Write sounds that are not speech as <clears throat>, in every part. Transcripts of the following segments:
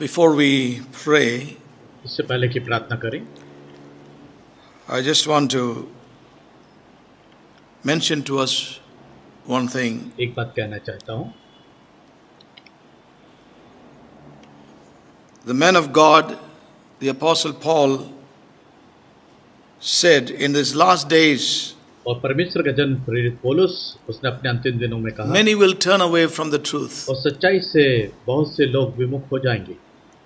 Before we pray, इससे पहले कि प्रार्थना करें I just want to mention to us one thing. एक बात कहना चाहता हूँ The man of God, the Apostle Paul, said in these last days, और परमेश्वर का जन्म प्रेरित पौलुस उसने अपने अंतिम दिनों में कहा many will turn away from the truth और सच्चाई से बहुत से लोग विमुख हो जाएंगे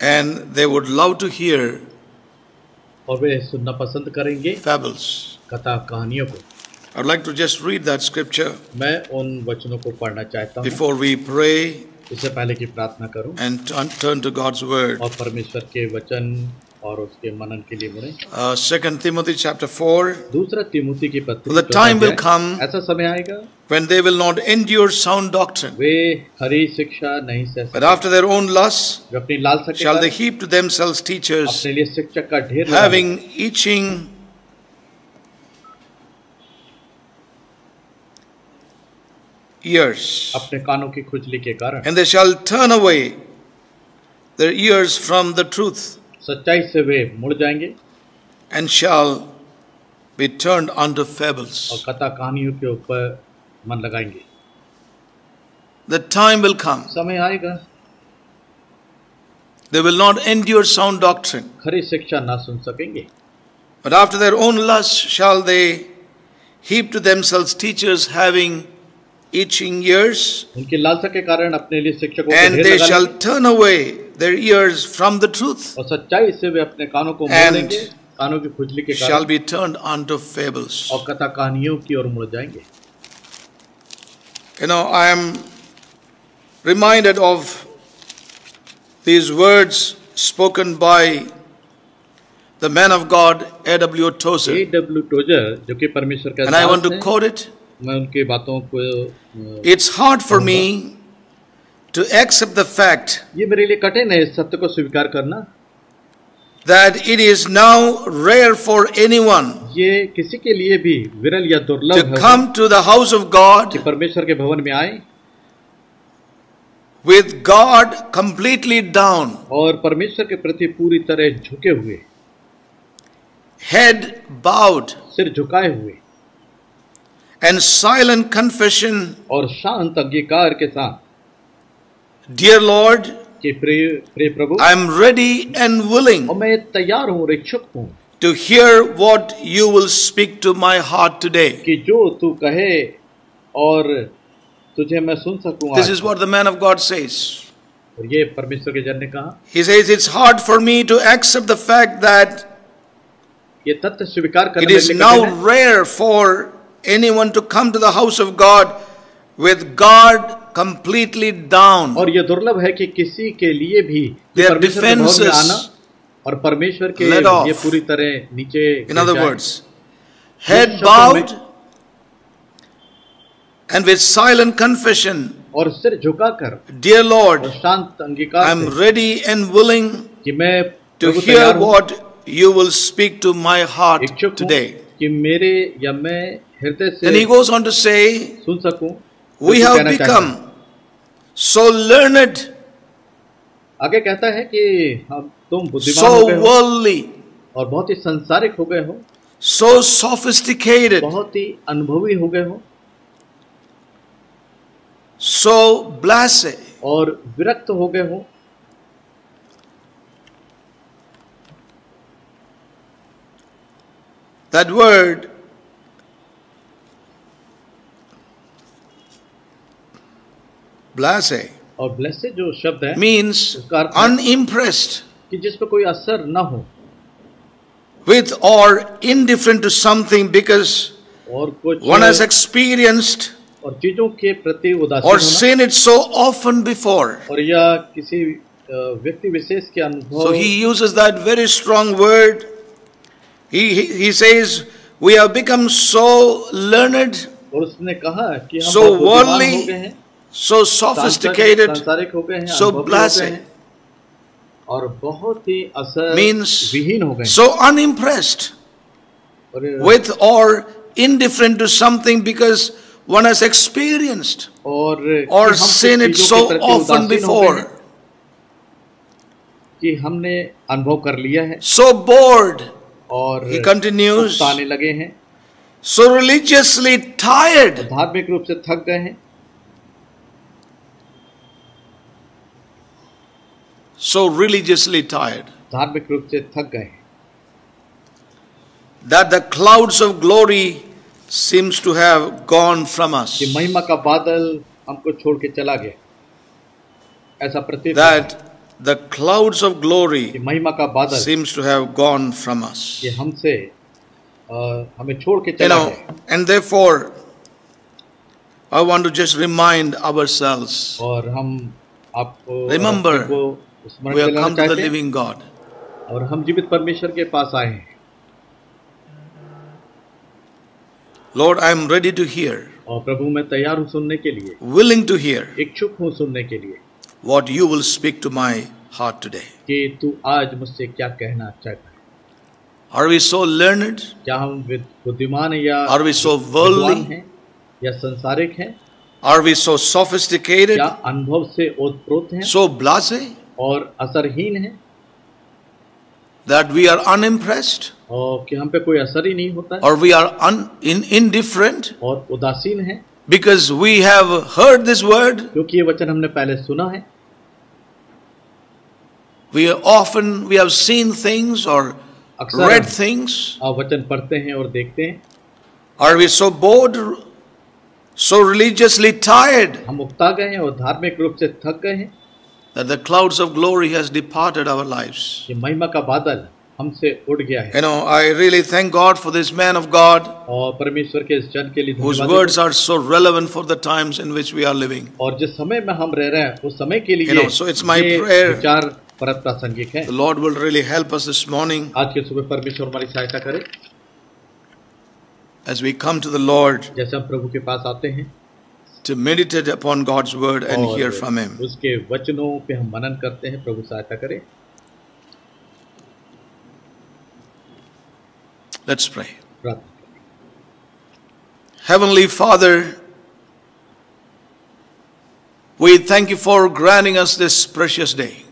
and they would love to hear और वे सुनना पसंद करेंगे fables. कथा कहानियों को I'd like to just read that scripture मैं उन वचनों को पढ़ना चाहता हूँ before we pray इससे पहले कि प्रार्थना करूं and turn, turn to God's word. और परमेश्वर के वचन और उसके मनन के लिए मुड़े Uh, 2 Timothy chapter 4 दूसरा तिमुती की पत्री time will अध्याय, come- ऐसा समय आएगा when they will not endure sound doctrine, वे हरी शिक्षा नहीं सह but after their own lusts वे अपनी लालसा के shall they heap to themselves teachers अपने लिए शिक्षक का ढेर having itching ears, अपने कानों की खुजली के कारण and they shall turn away their ears from the truth, सच्चाई से वे मुड़ जाएँगे and shall be turn on the fables और कथा कहानियों के ऊपर मन लगाएँगे। द टाइम विल कम समय आएगा। They will not endure sound doctrine खरी शिक्षा ना सुन सकेंगे। But after their own lust shall they heap to themselves teachers having itching ears, उनकी लालसा के कारण अपने लिए शिक्षकों को and ढेर they लगा shall लेंगे turn away their ears from the truth, और सच्चाई से वे अपने कानों को मोड़ And लेंगे कानों की खुजली के shall कारण be turned unto fables. और कथा कहानियों की ओर मुड़ जाएंगे You know, I am reminded of these words spoken by the man of God, A.W. A Tozer. W trouser जो कि परमेश्वर का And I want Das to हैं, quote it. मैं उनकी बातों को it's hard for me to accept the fact ये मेरे लिए कठिन है इस सत्य को स्वीकार करना। That it is now rare for anyone ये किसी के लिए भी विरल या दुर्लभ है। Come to the house of God परमेश्वर के भवन में आए विद गॉड कंप्लीटली डाउन और परमेश्वर के प्रति पूरी तरह झुके हुए हेड बाउड सिर झुकाए हुए। and silent confession और शांत अंगीकार के साथ Dear Lord, कि प्रिय प्रिय प्रभु I am ready and willing और मैं तैयार हूँ और इच्छुक हूँ to hear what you will speak to my heart today. कि जो तू कहे और तुझे मैं सुन सकूं This आज। is what the man of God says. और ये परमेश्वर के जन ने कहा He says, It's hard for me to accept the fact that ये तथ्य स्वीकार it करने is में now कठिन है rare for anyone to come to the house of God with God completely down. और ये दुर्लभ है कि किसी के लिए भी कि Their परमेश्वर के भवन में defenses आना और परमेश्वर के let off. ये पूरी तरह नीचे In गिर other जाए। words, head शब्दों में- bowed and with silent confession, और सिर झुकाकर Dear Lord, और शांत अंगीकार I'm से ready and willing कि मैं to प्रभु hear तैयार हूं, what you will speak to my heart इच्छुक हूं today. कि मेरे या मैं हृदय से And he goes on to say, सुन सकूँ We जो तू have कहना चाहता become है। so learned, आगे कहता है कि हम तुम बुद्धिमान so हो गए हो worldly, और बहुत ही संसारिक हो गए हो so sophisticated, बहुत ही अनुभवी हो गए हो so blase. और विरक्त हो गए हो That word, blase, और ब्लेसे जो शब्द है means उसका अर्थ है unimpressed कि जिस पर कोई असर ना हो with or indifferent to something because और कुछ one has experienced और चीजों के प्रति उदासीन or होना seen it so often before. और या किसी अ, व्यक्ति विशेष के अनुभव So he uses that very strong word. He, he, he says, We have become so learned, और उसने कहा कि हम So बहुत बुद्धिमान worldly, हो गए हैं so sophisticated, सांसारिक हो गए हैं so अनुभवी हो blase. गए हैं, और बहुत ही असर means विहीन हो गए हैं। so unimpressed और, with or indifferent to something because one has experienced और कि or हम कुछ seen it चीजों so के प्रति often उदासीन हो गए before. हैं। कि हमने अनुभव कर लिया है so bored, और continues, उकताने लगे हैं so religiously tired. धार्मिक रूप से थक गए हैं So religiously tired. धार्मिक रूप से थक गए हैं That the clouds of glory seems to have gone from us. कि महिमा का बादल हमको छोड़ के चला गया ऐसा प्रतीत That the clouds of कि glory महिमा का बादल seems to have gone from us. ये हमसे अ, हमें छोड़ के You चला know, गया and therefore, I want to just remind ourselves और हम आपको Remember, अपने को स्मरण we have दिलाना come to the चाहते हैं living God. और हम जीवित परमेश्वर के पास आए हैं Lord, I am ready to hear, और प्रभु मैं तैयार हूँ सुनने के लिए willing to hear इच्छुक हूँ सुनने के लिए what you will speak to my heart today. कि तू आज मुझसे क्या कहना चाहता है Are we so learned? क्या हम विद- बुद्धिमान हैं या Are we so विद्वान worldly? हैं या संसारिक हैं Are we so sophisticated? या अनुभव से ओतप्रोत हैं So blase और असरहीन हैं that we are unimpressed? और कि हम पे कोई असर ही नहीं होता है Or we are un, in, indifferent? और उदासीन हैं Because we have heard this word, क्योंकि ये वचन हमने पहले सुना है we are often we have seen things or अक्सर read हम things. आ, वचन पढ़ते हैं और देखते हैं Are we so bored, so religiously tired हम उकता गए हैं और धार्मिक रूप से थक गए हैं that the clouds of glory has departed our lives? कि महिमा का बादल हमसे उड़ गया है You know, I really thank God for this man of God और परमेश्वर के इस जन के लिए whose धन्यवाद words देते are so relevant for the times in which we are living. हैं। और जिस समय में हम रह रहे हैं उस समय के लिए You know, so it's my ये prayer- विचार परत प्रासंगिक है The Lord will really help us this morning आज के सुबह परमेश्वर हमारी सहायता करे as we come to the Lord जैसे हम प्रभु के पास आते हैं to meditate upon God's word and और hear from Him. उसके वचनों पे हम मनन करते हैं प्रभु सहायता करे Let's pray. प्रार्थना करें। Heavenly Father, we thank you for granting us this precious day.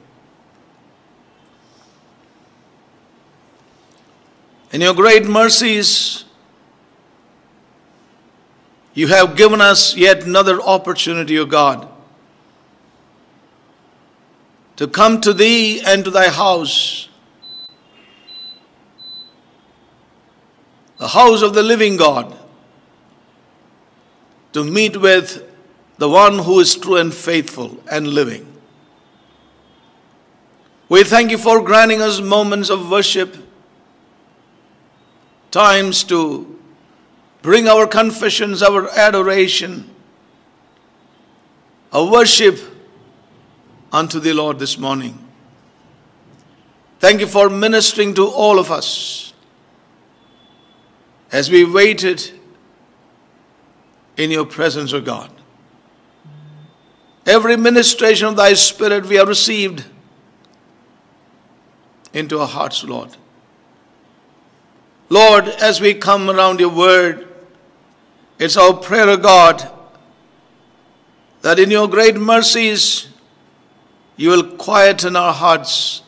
In your great mercies, you have given us yet another opportunity, O God, to come to Thee and to Thy house, the house of the living God to meet with the one who is true and faithful and living. We thank you for granting us moments of worship, times to bring our confessions, our adoration, our worship unto the Lord this morning. Thank you for ministering to all of us as we waited in your presence, O God. Every ministration of thy Spirit we have received into our hearts, Lord. Lord, as we come around your word, it's our prayer, O God, that in your great mercies you will quieten our hearts.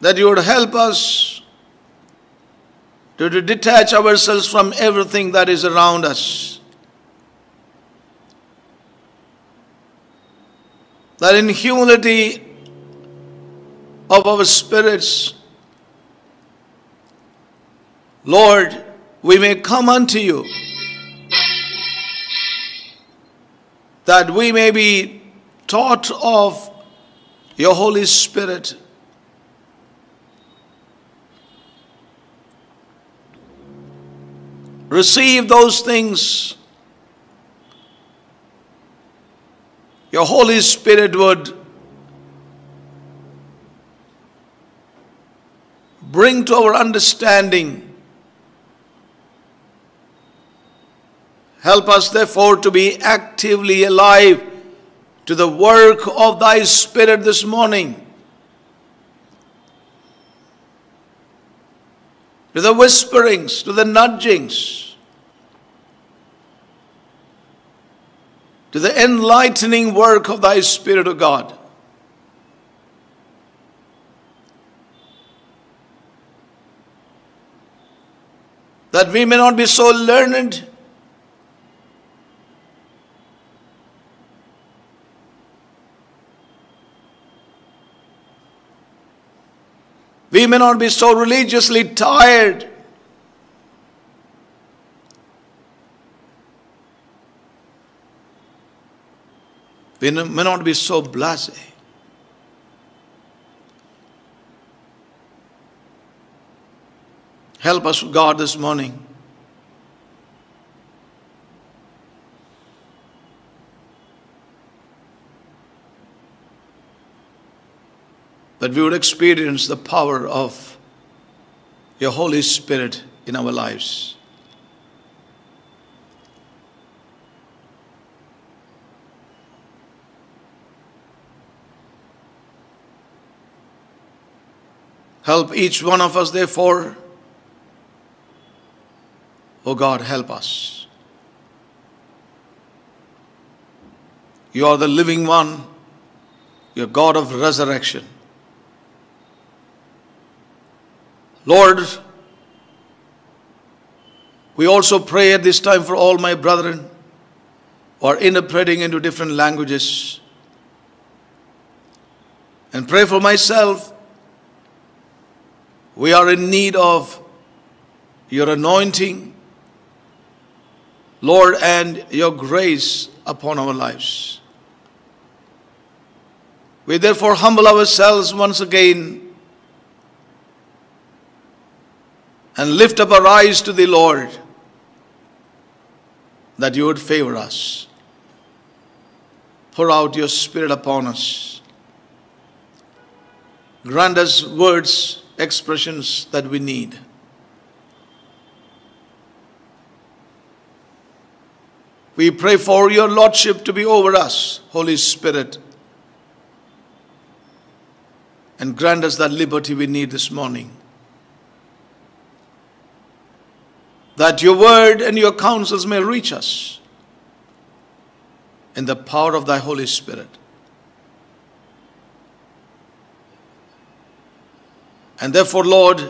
That you would help us to, to detach ourselves from everything that is around us. That in humility of our spirits, Lord, we may come unto you, that we may be taught of your Holy Spirit. Receive those things your Holy Spirit would bring to our understanding. Help us, therefore, to be actively alive to the work of Thy Spirit this morning. To the whisperings, to the nudgings. to the enlightening work of thy Spirit, O God. That we may not be so learned We may not be so religiously tired. We may not be so blase. Help us, God, this morning. that we would experience the power of your Holy Spirit in our lives. Help each one of us, therefore. Oh God, help us. You are the living one, you're God of resurrection. Lord, we also pray at this time for all my brethren who are interpreting into different languages. And pray for myself. We are in need of your anointing, Lord, and your grace upon our lives. We therefore humble ourselves once again and lift up our eyes to the Lord that you would favor us. Pour out your Spirit upon us. Grant us words, expressions that we need. We pray for your Lordship to be over us, Holy Spirit, and grant us that liberty we need this morning. that your word and your counsels may reach us in the power of thy Holy Spirit. And therefore, Lord,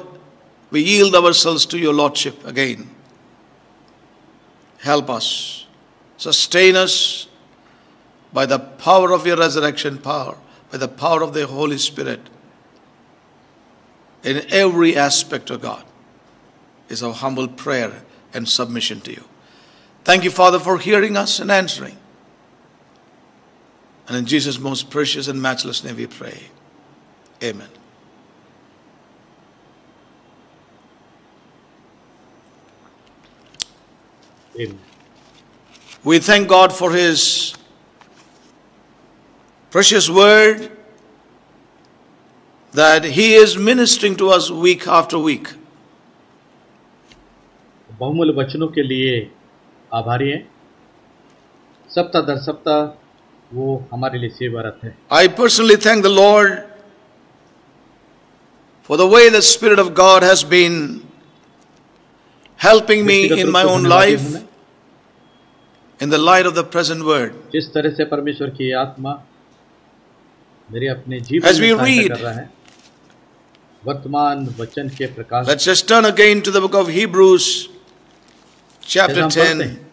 we yield ourselves to your Lordship again. Help us, sustain us by the power of your resurrection power, by the power of the Holy Spirit in every aspect of God is our humble prayer and submission to you. Thank you, Father, for hearing us and answering. And in Jesus' most precious and matchless name we pray. Amen. Amen. We thank God for His precious word that He is ministering to us week after week. बहुमूल्य वचनों के लिए आभारी हैं सप्ताह दर सप्ताह वो हमारे लिए सेवारत है I personally thank the Lord for the way the Spirit of God has been helping me व्यक्तिगत in रूप my से own धन्यवादी हूं life मैं। in the light of the present word. जिस तरह से परमेश्वर की आत्मा मेरे अपने जीवन As में we सहायता read- कर रहा है वर्तमान वचन के प्रकाश Let's just turn again to the book of Hebrews, जैसा chapter हम पढ़ते 10. हैं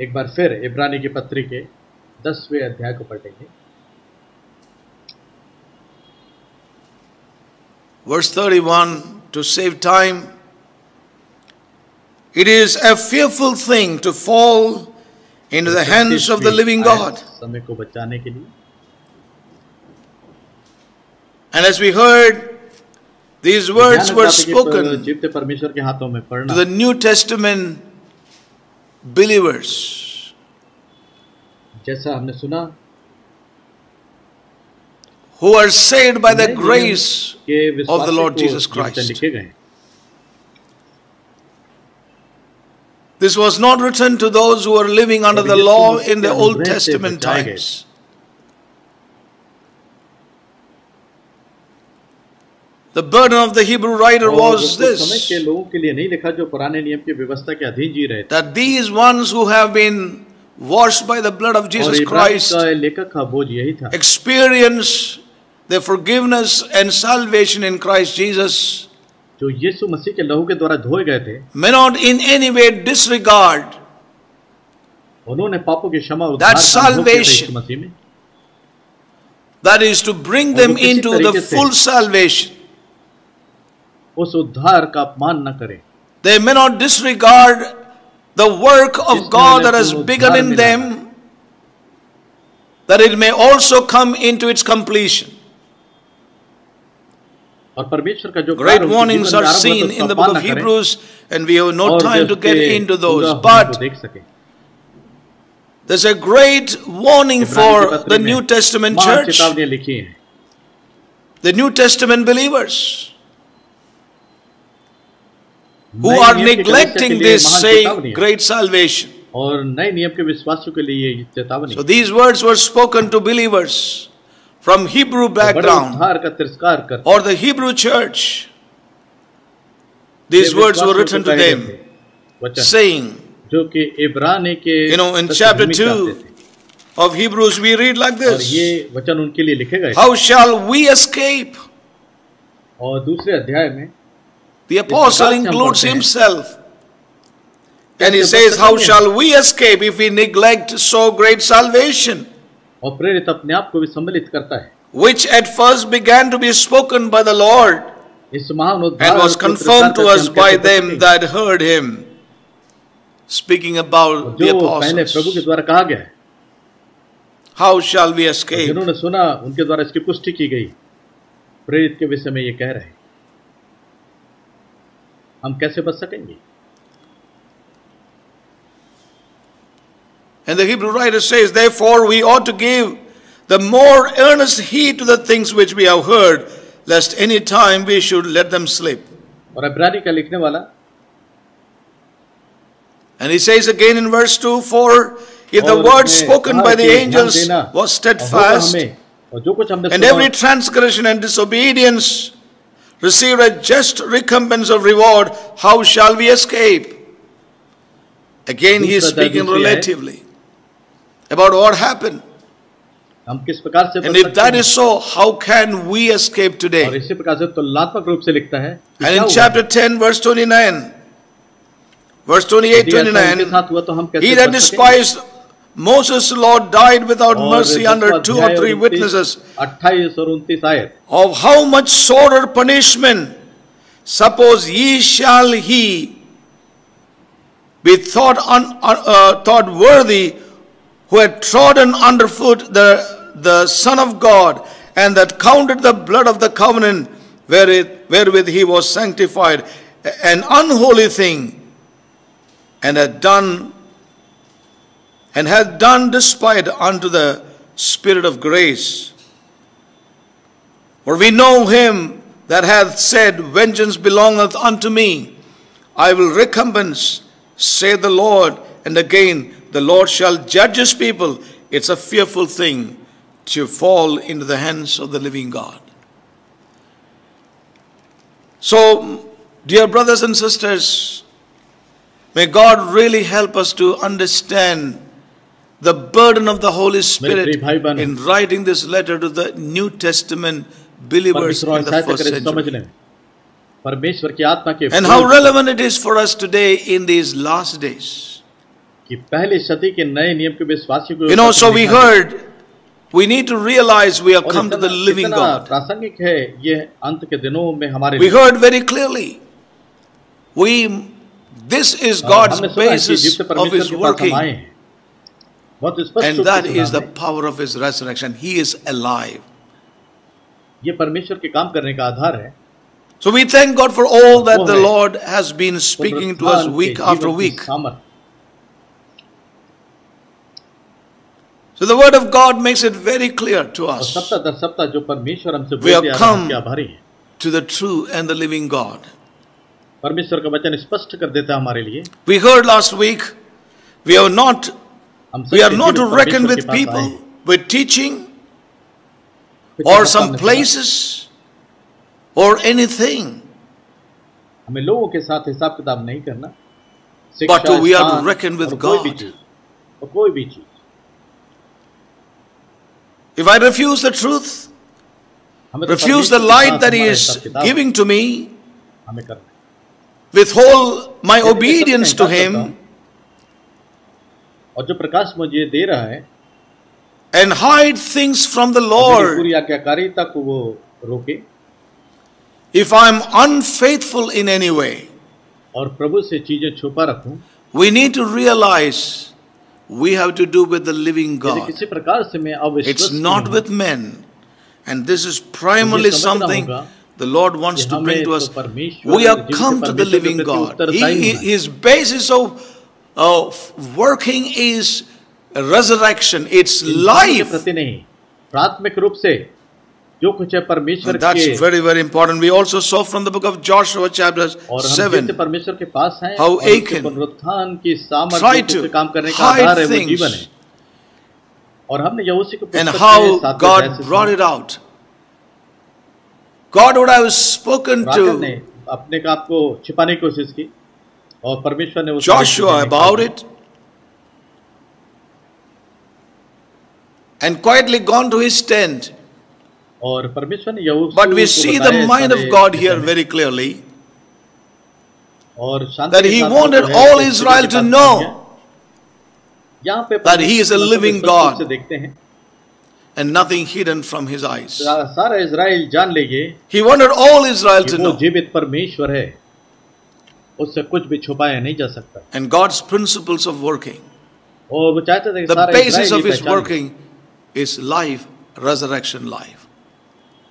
एक बार फिर इब्रानी की पत्री के दसवें अध्याय को पढ़ेंगे verse 31 to save time it is a fearful thing to fall into the hands of the living God. And as we heard, these words were spoken to the New Testament believers. Who are saved by the grace of the Lord Jesus Christ. This was not written to those who were living under the law in the Old Testament times. The burden of the Hebrew writer was this that these ones who have been washed by the blood of Jesus Christ experience the forgiveness and salvation in Christ Jesus. जो यीशु मसीह के लहू के द्वारा धोए गए थे may not in any way disregard उन्होंने पापों की क्षमा और उद्धार That का अनुभव किया था salvation यीशु मसीह में that is to bring और them वो किसी into the तरीके से- full salvation. उस उद्धार का अपमान न करें They may not disregard the work of जिसने God उन्हें that has पूर्ण begun उद्धार in मिला them, that it may also come into its completion. Great warnings are seen in the book of Hebrews, and we have no time to get into those. But there's a great warning for the New Testament church, the New Testament believers who are neglecting this, Great salvation. So these words were spoken to believers from Hebrew background or the Hebrew church, these words were written to them, saying, you know, in chapter 2 of Hebrews, we read like this. How shall we escape? The apostle includes himself. And he says, How shall we escape if we neglect so great salvation? और प्रेरित अपने आप को भी सम्मिलित करता है। Which at first began to be spoken by the Lord इस महान and was confirmed to us by them that heard him speaking about the apostles पहले प्रभु के द्वारा कहा गया हाउ शैल वी एस्केप जिन्होंने सुना उनके द्वारा इसकी पुष्टि की गई। प्रेरित के विषय में ये कह रहे हम कैसे बच सकेंगे? And the Hebrew writer says, Therefore we ought to give the more earnest heed to the things which we have heard, lest any time we should let them slip. और अब्रानी का लिखने वाला And he says again in verse 2 For if the और word उसने spoken कहा by the कि ध्यान angels देना was और होगा steadfast, हमें और जो कुछ हमने and सुना every transgression and disobedience received a just recompense of reward, how shall we escape? Again, he is दूसरा speaking दूसरी है। relatively about what happened. हम किस प्रकार से And बच if सकते that हैं? is so, how can we escape और today? इसी प्रकार से तुलनात्मक रूप से लिखता है कि And क्या in हुआ? chapter 10, verse 29, verse 28, यदि ऐसा उनके 29, साथ हुआ तो हम कैसे he that बच सकेंगे? despised Moses' law died without और mercy under दसवां two अध्याय or three और उनतीस- witnesses. अट्ठाईस और उनतीस आयत Of how much sorter punishment, suppose ye shall he be thought, un, uh, thought worthy who had trodden underfoot the, the Son of God, and that counted the blood of the covenant wherewith, he was sanctified, an unholy thing, and had done and hath done despite unto the Spirit of grace. For we know him that hath said, Vengeance belongeth unto me, I will recompense, saith the Lord. And again, the Lord shall judge his people. It's a fearful thing to fall into the hands of the living God. So, dear brothers and sisters, may God really help us to understand the burden of the Holy Spirit in writing this letter to the New Testament believers in the first century. And how relevant it is for us today in these last days. कि पहले सदी के नए नियम के विश्वासी को You know, so we heard, we need to realize we have और come to the इतना- living इतना God. प्रासंगिक है ये अंत के दिनों में हमारे We लिए। heard very clearly. We, this is और God's हमने सुना है कि basis जीवित of परमेश्वर His के पास हम working. आए हैं बहुत स्पष्ट And रूप that से is सुना the है। power of His resurrection. He is alive. ये परमेश्वर के काम करने का आधार है So we thank God for all that वो the है। Lord has been speaking to us पुनरुत्थान के week जीवन after की week. सामर्थ So the Word of God makes it very clear to और us सप्ताह दर सप्ताह जो परमेश्वर हमसे We have बोलते आ रहे हैं come- हम क्या आभारी हैं to the true and the living God. परमेश्वर का वचन स्पष्ट कर देता है हमारे लिए We heard last week, we are not हम we are सच्चे not to जीवित reckon परमेश्वर with के पास आए people, हैं। with teaching फिर or जब some हमने सुना, places or anything, हमें लोगों के साथ हिसाब किताब नहीं करना But शिक्षा, we are to स्थान reckon with और कोई भी God. चीज और कोई भी चीज if I refuse the truth, हमें तो refuse the परमेश्वर के light साथ that He हमारा is हिसाब किताब giving to me, हमें करना है। withhold my यदि मैं obedience सबसे to इनकार करता Him, हूं, और जो प्रकाश मुझे दे रहा है and hide things from the मेरी Lord, पूरी आज्ञाकारिता को वो रोके if I am unfaithful in any way, और प्रभु से चीजें छुपा रखूं we need to realize we have to do with the living यदि God. किसी प्रकार से मैं It's अविश्वसनीय not हूं, with men. And this is primarily मुझे समझना something होगा the Lord wants कि to हमें bring to तो us. परमेश्वर We are जीवित come to the परमेश्वर के living प्रति God. उत्तरदायी He, होना है। his basis of of working is resurrection. It's इंसान के life. प्रति नहीं प्राथमिक रूप से जो कुछ है परमेश्वर के। That's very very important we also saw from the book of Joshua chapter 7 और परमेश्वर के पास है हाउ एक पुनरुत्थान की सामर्थ्य से काम करने का आधार है वो जीवन है। और हमने यहोशू को and how God brought it out God what I spoken to अपने आप को छिपाने की कोशिश की और परमेश्वर ने उसको Joshua about it and quietly gone to his tent But we को see बताया the mind सारे of God here विषय में। very clearly और शांति that के he साथ wanted जो है, all तो Israel के to पास know पहुंच गया। यहाँ पे that he is a परमेश्वर living स्पष्ट रूप God. से देखते हैं and nothing hidden from his eyes. सा- सारा इज़राइल जान लेंगे He wanted all Israel कि to वो know. जीवित परमेश्वर है उससे कुछ भी छुपाया नहीं जा सकता And God's principles of working. और वो चाहते थे कि The सारा basis इज़राइल of ये his पहचाने। working is life, resurrection life.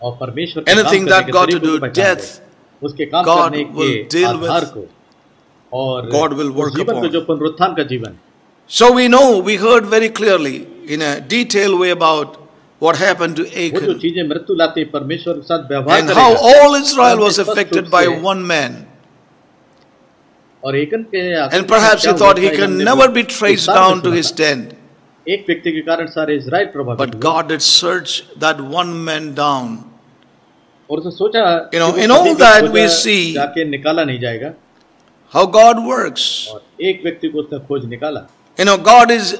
और परमेश्वर के Anything काम that करने के got to तरीकों do को पहचाने death, थे। उसके काम God करने will के deal with. आधार को और God will उस work जीवन को upon. जो पुनरुत्थान का जीवन So we know, we heard very clearly in a detailed way about what happened to वो जो Achan चीजें मृत्यु लाती है, परमेश्वर के साथ व्यवहार and how करेगा all Israel was स्पष्ट affected रूप by से- one man. और एकन के आखिर And में perhaps he क्या thought हुआ he था, can हमने never वो be traced विस्तार में down to सुना his था। tent. एक व्यक्ति के कारण सारे इज़राइल प्रभावित But हुए। God did search that one man down. और उसने सोचा You know, कि वो in all कभी भी that खोजा we see- जाके निकाला नहीं जाएगा How God works. और एक व्यक्ति को उसने खोज निकाला You know, God is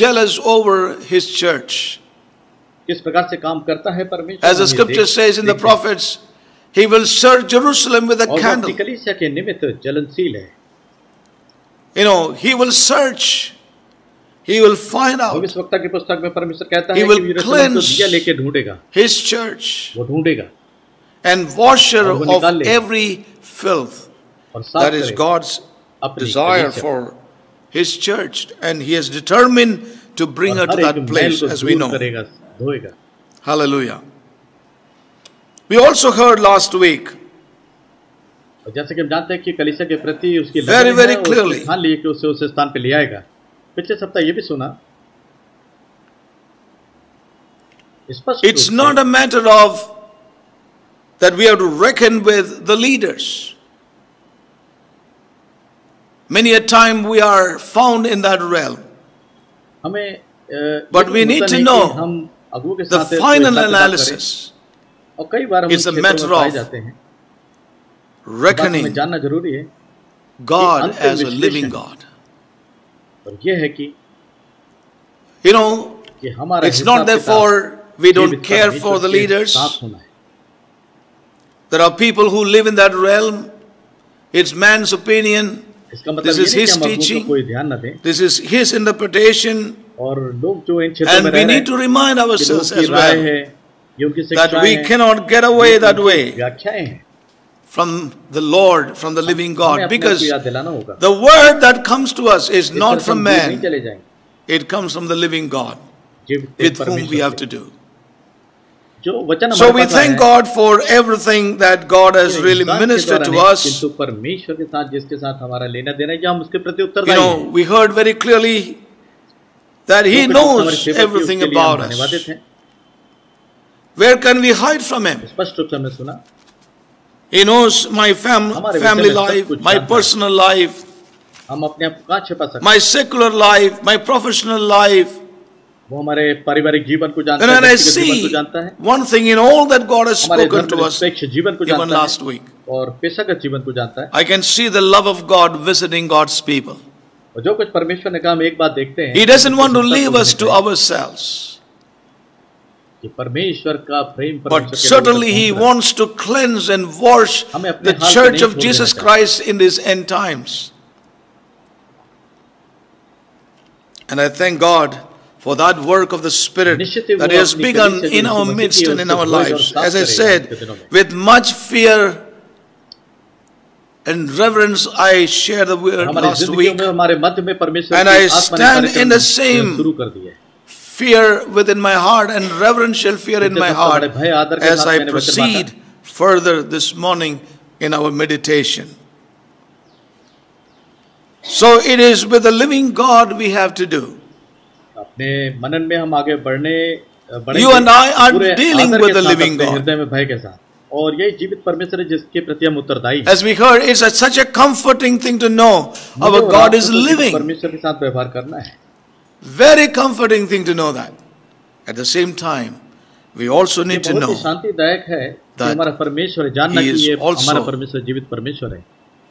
jealous over his church. किस प्रकार से काम करता है परमेश्वर As the हम ये scripture देख- says in the देखते हैं। prophets, he will search Jerusalem with a और वो candle. अपनी कलीसिया के निमित्त जलनशील है You know, he will search. He will find out भविष्यवक्ता की पुस्तक में परमेश्वर कहता He है will कि यरूशलेम को cleanse दिया लेके ढूंढेगा his church वो ढूंढेगा and washer और वो of निकाल लेगा। every filth. और साफ That is करेगा God's अपनी desire कलीसिया for his church. And he has determined to bring her और to हर एक that मैल place, को as we दूर know. करेगा धोएगा Hallelujah. We also heard last week और जैसे कि हम जानते हैं कि कलीसिया के प्रति उसकी Very, लगन very है और उसने clearly. ठान लिए कि उसे उस स्थान पे ले आएगा पिछले सप्ताह ये भी सुना स्पष्ट It's रूप से not a matter of that we have to reckon with the leaders. Many a time we are found in that realm. But we need to know the final analysis. It's a matter of reckoning God as a living God. You know, it's not therefore we don't care for the leaders. There are people who live in that realm. It's man's opinion. This is his teaching. This is his interpretation. And we need to remind ourselves as well that we cannot get away that way from the Lord, from the living God, because the word that comes to us is not from man, it comes from the living God with whom we have to do. So we thank God for everything that God has really ministered to us. You know, we heard very clearly that He knows everything about us. Where can we hide from Him? He knows my fam family life, my personal life, my secular life, my professional life. हैं वो हमारे पारिवारिक जीवन को जानता And है when I व्यक्तिगत जीवन को see जानता है one thing in all that God has हमारे spoken धर्म to us, निरपेक्ष जीवन को even जानता last है week, और पेशागत जीवन को जानता है I can see the love of God visiting God's people. और जो कुछ परमेश्वर ने कहा हम एक बात देखते हैं He doesn't want to कि leave us to देखते हैं ourselves, कि परमेश्वर का प्रेम but परमेश्वर के certainly लोगों He तक पहुंच रहा है। wants to cleanse and wash हमें अपने the हाल को church नहीं of छोड़ Jesus देना चाहिए। Christ for that work of the Spirit that has begun in our midst and in our lives. As I said, with much fear and reverence, I share the word last week, and I stand in the same fear within my heart and reverential fear in my heart as I proceed further this morning in our meditation. So it is with the living God we have to do. अपने मनन में हम आगे बढ़ने हृदय में भय के साथ। और यही जीवित परमेश्वर है जिसके प्रति हम उत्तरदायी as we heard it's such a comforting thing to know our God is living परमेश्वर के साथ व्यवहार करना है। Very comforting thing to know that at the same time we also need to know शांतिदायक है कि हमारा परमेश्वर है। जानना कि ये हमारा परमेश्वर जीवित परमेश्वर है।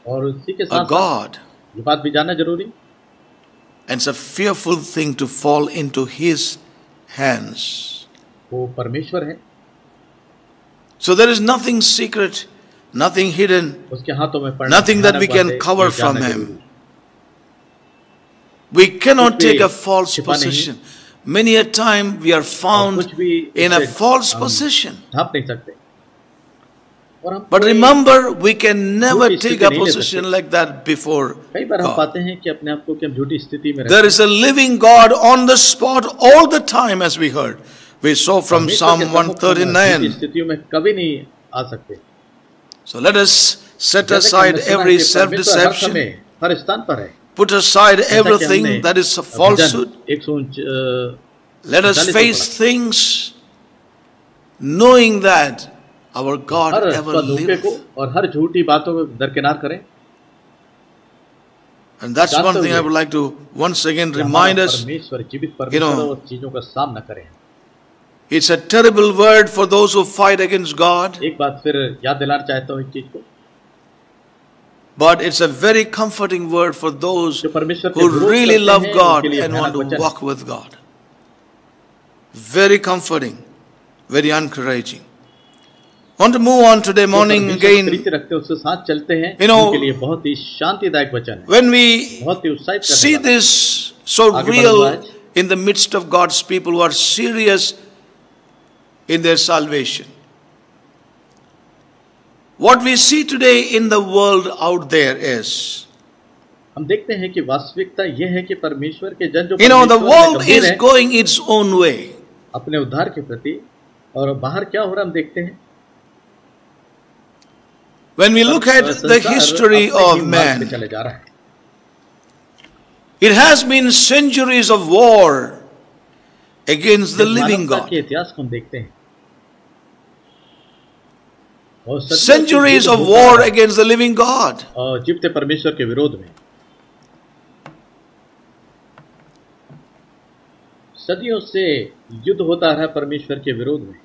और उसी के साथ गॉड ये बात भी जानना ज़रूरी। है and it's a fearful thing to fall into his hands. So there is nothing secret, nothing hidden, nothing that we can cover from him. We cannot take a false position. Many a time we are found in a false position. But remember, we can never take a position like that before God. There is a living God on the spot all the time, as we heard. We saw from Psalm 139. So let us set aside every self deception, put aside everything that is a falsehood. Let us face things knowing that our God her ever धोखे liveth. को और हर झूठी बातों को दरकिनार करें And that's जानते one thing I हुए would like to once again कि remind हमारा us. परमेश्वर जीवित you परमेश्वर know, और चीजों का सामना करें It's a terrible word for those who fight against God, एक बात फिर याद दिलाना चाहता हूँ इस चीज को but it's a very comforting word for those जो परमेश्वर के who विरोध really करते love हैं, God उनके लिए and want भयानक to वचन है। walk with God. Very comforting, very encouraging. Want to move on today जो morning परमेश्वर को again. प्रीति रखते हैं उसके साथ चलते हैं You know, उनके लिए बहुत ही शांतिदायक वचन है When we बहुत ही उत्साहित करने see वाला है। this so आगे real बढ़ूंगा आज। in the midst of God's people who are serious in their salvation. What we see today in the world out there is, हम देखते हैं कि वास्तविकता यह है कि परमेश्वर के जन जो you know, the परमेश्वर में world गंभीर is हैं, going its own way. अपने उद्धार के प्रति और बाहर क्या हो रहा है हम देखते हैं When we look at the संसार history अपने ही of मार्ग पे man, चले जा रहा है it has been centuries of war against the जब living मानवता God. के इतिहास को हम देखते हैं और सदियों से Centuries युद्ध of होता war रहा है against the living God. और जीवते परमेश्वर के विरोध में सदियों से युद्ध होता रहा है परमेश्वर के विरोध में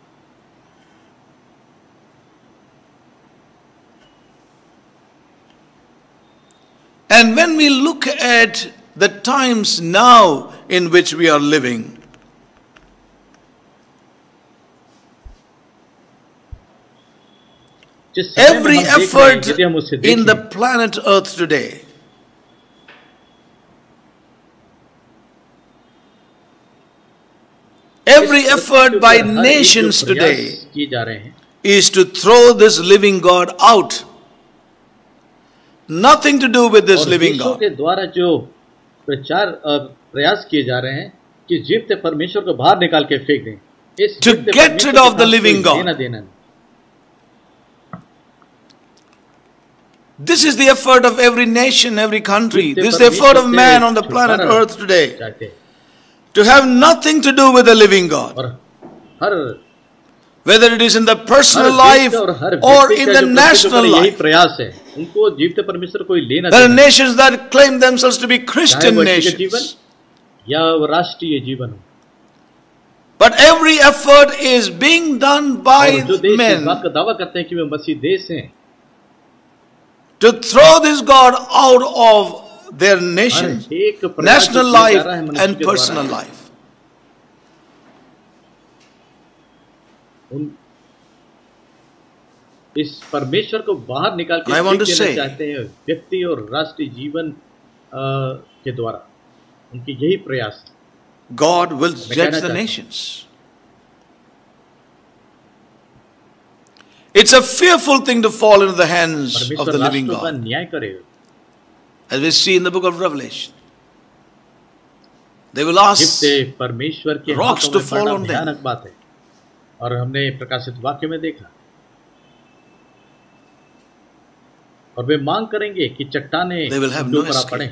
And when we look at the times now in which we are living, every effort in the planet Earth today every effort by nations today is to throw this living God out Nothing to do with this और living देशों God. के द्वारा जो प्रचार अ, प्रयास किए जा रहे हैं कि जीवते परमेश्वर को बाहर निकाल के फेंक दें इस To जीवते get परमेश्वर rid of के the साथ living कोई God. लेना देना नहीं This is the effort of every nation, every country. जीवते This is the effort of परमेश्वर man से on the planet छुटकारा Earth today. चाहते हैं To have nothing to do with the living God. और हर Whether it is in the her personal व्यक्ति life और हर or व्यक्ति in का the जो प्रत्येक national ऊपर यही life. उनको जीवित परमेश्वर कोई लेना नहीं nations that claim themselves to be Christian nations या राष्ट्रीय जीवन but every effort is being done by men बात का दावा करते हैं कि वे मसीह देश हैं। To throw this God out of their nation national life and personal life इस परमेश्वर को बाहर निकाल के चाहते हैं व्यक्ति और राष्ट्रीय जीवन के द्वारा। उनकी यही प्रयास। गॉड विल जज the nations it's a fearful thing to fall in the hands of the living God न्याय करे। As we see in the book of Revelation they will ask परमेश्वर के rocks to fall on them और हमने प्रकाशित वाक्य में देखा और वे मांग करेंगे कि चट्टाने no. पड़े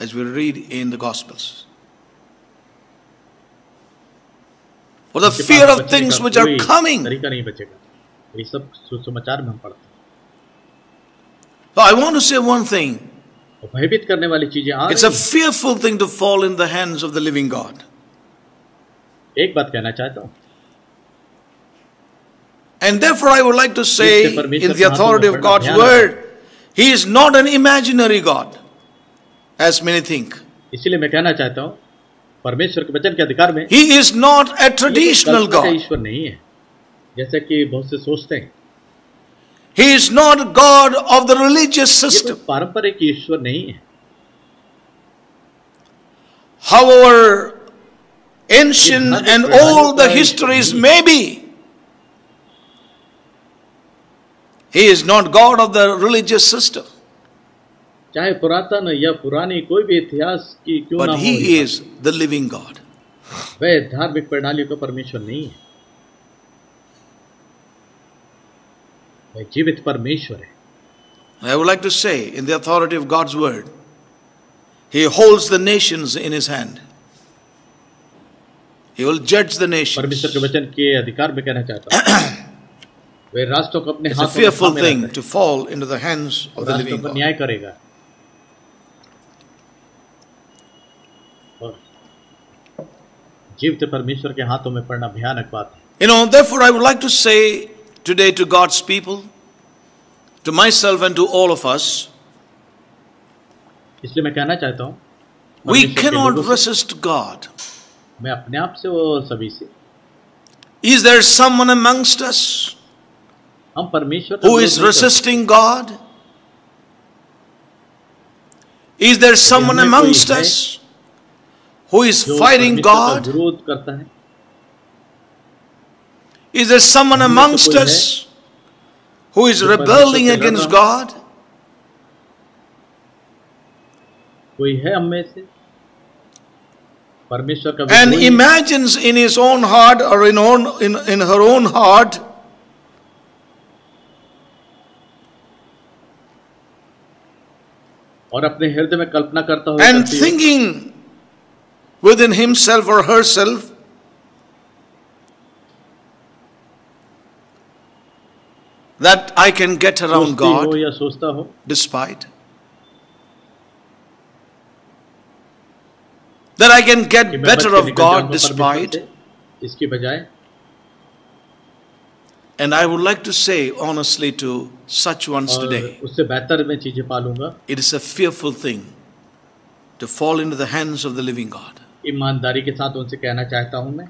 as we read in the Gospels. For the fear of things which are coming. तरीका नहीं बचेगा ये सब सुसमाचार में हम पढ़ते हैं So I want to say one thing. भयभीत करने वाली चीज़ें आ It's a fearful thing to fall in the hands of the living God. एक बात कहना चाहता हूँ And therefore, I would like to say, जिससे परमेश्वर in the के हाथों authority में of पड़ना God's ध्यान word, He is not an imaginary God, as many think. इसीलिए मैं कहना चाहता हूँ परमेश्वर के वचन के अधिकार में He is not a ये कोई traditional कल्पना का God. ईश्वर नहीं है जैसा कि बहुत से सोचते हैं He is not God of the religious ये कोई system. पारंपरिक ईश्वर नहीं है However ancient and old the histories may be, He is not God of the religious system, चाहे पुरातन या पुरानी कोई भी इतिहास की क्यों ना but हो He ये is the living God. वह धार्मिक प्रणालियों का परमेश्वर नहीं है वह जीवित परमेश्वर है I would like to say, in the authority of God's word, He holds the nations in His hand. He will judge the nations. परमेश्वर के वचन के अधिकार में कहना चाहता हूँ <clears throat> वह राष्ट्रों को अपने It's a हाथों में fearful थामे thing रखता to fall into the hands है of the राष्ट्रों living पर God. न्याय करेगा और जीवित परमेश्वर के हाथों में पड़ना भयानक बात है You know, therefore, I would like to say today to God's people, to myself and to all of us, इसलिए मैं कहना चाहता हूँ we परमेश्वर के cannot लोगों से, resist God. मैं अपने आप से और सभी से Is there someone amongst us हम परमेश्वर का who विरोध is नहीं करते। resisting God? Is there someone हमें कोई amongst है us who is जो fighting परमेश्वर का God? विरोध करता है Is there someone हम में से amongst कोई us who is जो परमेश्वर rebelling से लड़ against रहा God? कोई है हम में से परमेश्वर का And विरोधी imagines in his own heart or in, own, in, in her own heart और अपने हृदय में कल्पना करता हुआ and करती हो, thinking within himself or herself that I can get around सोचती हो God या सोचता हो despite. That I can कि get मैं better बच के of निकल God जाऊंगा परमेश्वर despite. से, इसकी बजाय And I would like to say honestly to such ones और today, उससे बेहतर मैं चीजें पालूंगा it is a fearful thing to fall into the hands of the living God. ईमानदारी के साथ उनसे कहना चाहता हूं मैं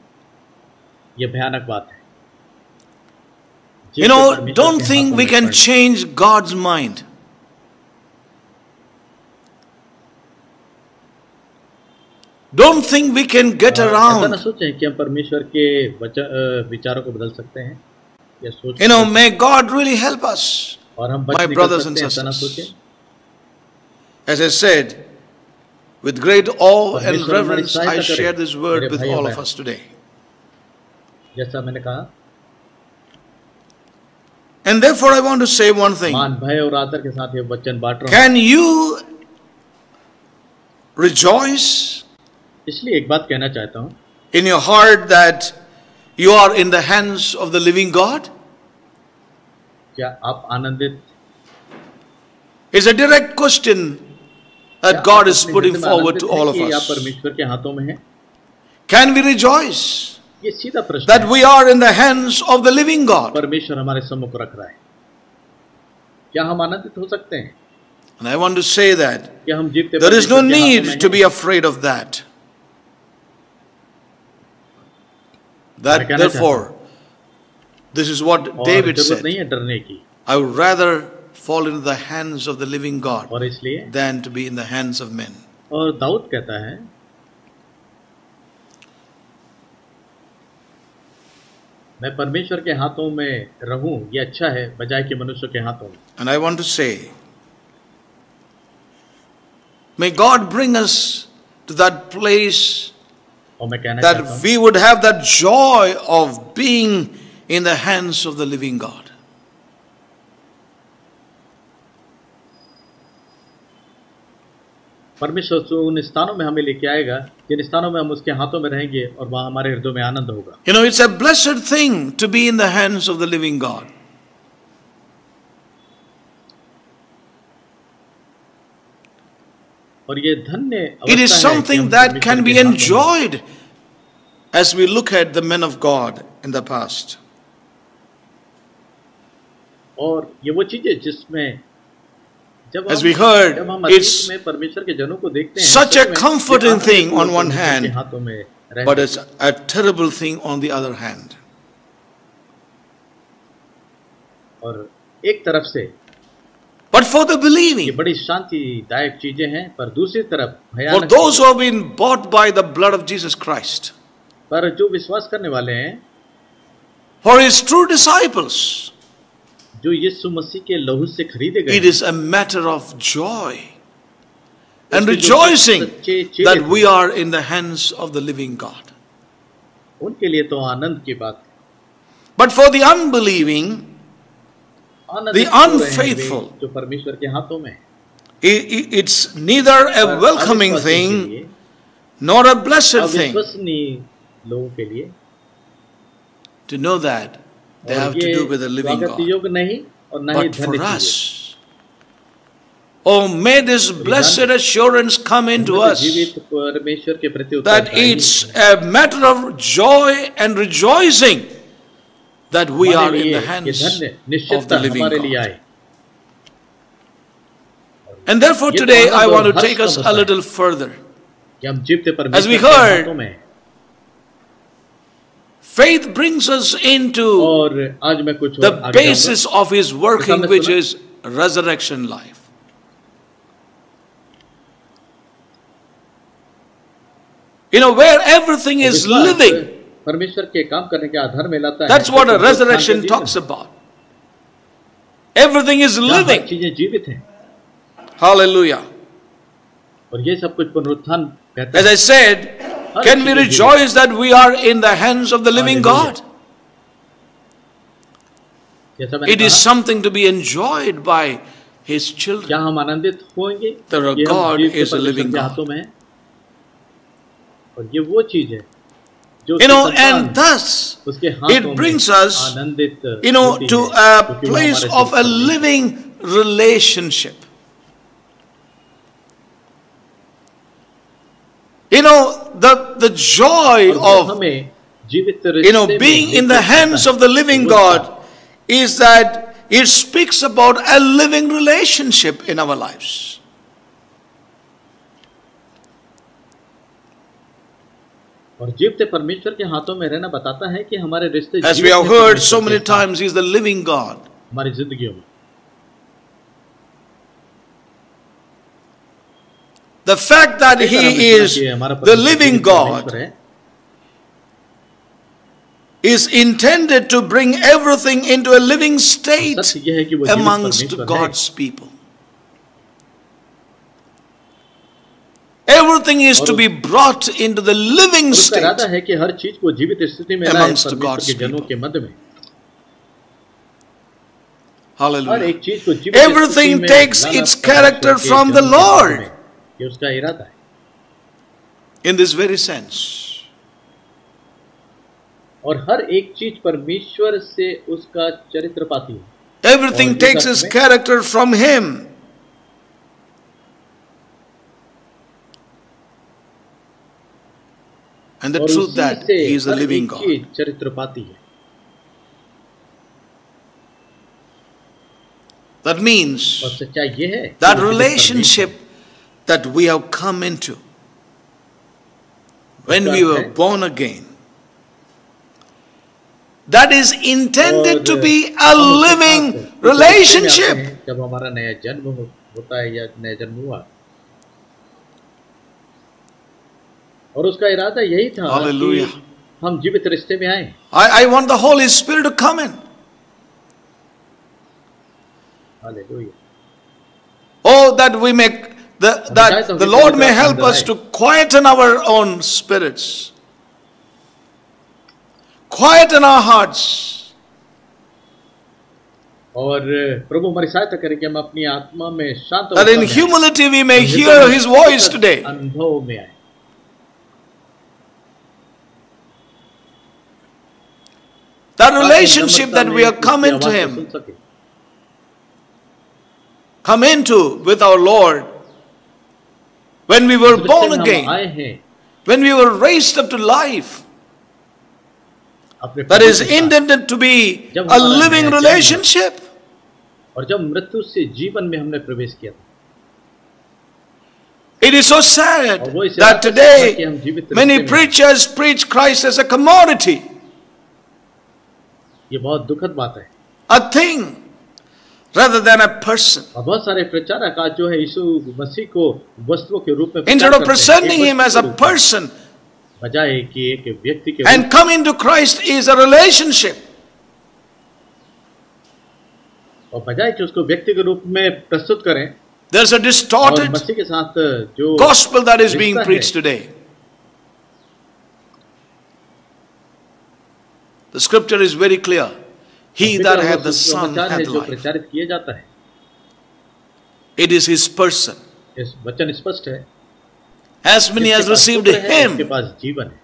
ये भयानक बात है You know, don't think we can change God's mind. Don't think we can get ऐसा ना around. सोचें कि हम परमेश्वर के वच- अ, विचारों को बदल सकते हैं या सोच you know, may God really help us, my brothers and sisters. As I said, with great awe and reverence, I share this word with all of us today. And therefore, I want to say one thing. Can you rejoice? In your heart that you are in the hands of the living God? क्या आप आनंदित It's a direct question क्या that God आप is अपने putting हृदय में forward आनंदित to हैं all of कि आप us. परमेश्वर के हाथों में हैं Can we rejoice ये सीधा प्रश्न that है we are in the hands of the living God? परमेश्वर हमारे सम्मुख रख रहा है क्या हम आनंदित हो सकते हैं And I want to say that क्या हम जीवते there is no परमेश्वर के हाथों में need to हैं? be afraid of that. That कहना चाहता therefore, this is what और David जरूरत said. नहीं है डरने की I would rather fall into the hands of the living God और इसलिए than to be in the hands of men. और दाऊद कहता है मैं परमेश्वर के हाथों में रहूं ये अच्छा है बजाय कि मनुष्य के हाथों में And I want to say, may God bring us to that place that हूं we would have that joy of being in the hands of the living God. परमेश्वर तो उन स्थानों में हमें लेके आएगा जिन स्थानों में हम उसके हाथों में रहेंगे और वहां हमारे हृदय में आनंद होगा You know, it's a blessed thing to be in the hands of the living God. It is अवस्था है कि something हम that परमेश्वर can के be हाथों में- enjoyed as we look at the men of God in the past. और ये वो चीज है जिसमें जब As हम, we heard, जब हम अतीत it's में परमेश्वर के जनों को देखते हैं such सच a में comforting ये आनंद thing है on one परमेश्वर hand, के हाथों में रहना। But it's a terrible thing on the other hand. और एक तरफ से But for the ये believing, बड़ी शांतिदायक चीजें हैं पर दूसरी तरफ for भयानक those who have been bought by the blood of Jesus Christ, पर जो विश्वास करने वाले हैं for his true disciples, जो यीशु मसीह के लहू से खरीदे गए it is a matter of joy and उसके जो rejoicing सच्चे चेले that थे, we are in the hands of the living God. उनके लिए तो आनंद की बात है But for the unbelieving, Anand the unfaithful. It's neither a welcoming thing nor a blessed thing to know that they have to do with the living God. But for us, oh, may this blessed assurance come into us that it's a matter of joy and rejoicing that we are in the hands of the living God. And therefore, today I want to take us a little further. As we heard, faith brings us into the basis of His working, which is resurrection life. You know, where everything is living. परमेश्वर के काम करने के आधार में लाता है। That's what a resurrection talks about everything is living चीज़ें जीवित हैं। हालेलुया और ये सब कुछ पुनरुत्थान कहता है। As I said can we rejoice that we are in the hands of the living God It is something to be enjoyed by His children. क्या हम आनंदित होंगे? The God is a living God. और ये वो चीज़ है you know and thus it brings us you know to a place of a living relationship. You know the the joy of you know being in the hands of the living god is that it speaks about a living relationship in our lives. As we जीवित have हैं heard परमेश्वर so many के साथ times, He is the living God. हमारी जिंदगियों में The fact that इस तरह हमने He सुना is कि हमारा the परमेश्वर living जीवित God परमेश्वर है, is intended to bring everything into a living state सत्य यह है कि वो जीवित amongst परमेश्वर है God's people. Everything is to और- be brought into the living और उसका इरादा state है कि हर चीज को जीवित स्थिति में लाए Amongst परमेश्वर God's के जनों people. के मध्य में हर Hallelujah. एक चीज को जीवित Everything स्थिति में takes लाना its परमेश्वर character के from जनों the के मध्य Lord. में। ये उसका इरादा है In this very sense. और हर एक चीज परमेश्वर से उसका चरित्र पाती है Everything और इस takes its earth and the और truth उसी that से He is the her living एक God. चीज चरित्र पाती है That और means सच्चाई ये है कि that वो सिर्फ relationship that we have come into when we were born again. That is intended to be a हम उसके living साथ उस रिश्ते में आते relationship. हैं जब हमारा नया जन्म हो, होता है या नया जन्म हुआ और उसका इरादा यही था Hallelujah. कि हम जीवित रिश्ते में आए I, I want the Holy Spirit to come in. Hallelujah Oh, that we may, the, that the Lord may help us to quieten our own spirits, quieten our hearts, और प्रभु हमारी सहायता करें कि हम अपनी आत्मा में शांत that in अवस्था में आएं। humility we may और hear His voice निकट today. अनुभव में आए That ताकि relationship नम्रता that में we have उसकी come into आवाज को Him, सुन सकें। come into with our Lord, when we were उस रिश्ते born में हम again, आए हैं when we were raised up to life, अपने that प्रभु is के साथ। intended to be जब a हमारा living नया जन्म relationship. और जब मृत्यु से जीवन में हमने प्रवेश किया था It is so sad और वो इस that इरादे से था कि today हम जीवित many रिश्ते में preachers preach Christ as a commodity, ये बहुत दुखद बात है a thing, rather than a person. और बहुत सारे प्रचारक आज जो है यीशु मसीह को वस्तुओं के रूप में Instead of presenting him as a person बजाय कि एक व्यक्ति के and रूप come into Christ is a relationship. और बजाय कि उसको व्यक्ति के रूप में प्रस्तुत करें There's a distorted मसीह के साथ जो gospel that is being preached today. The scripture is very clear. He पिता that वो hath the सुसमाचार Son है hath जो life. प्रचारित किया जाता है It is his person. इस वचन स्पष्ट है As many जिसके as पास received पुत्र है, उसके him, पास जीवन है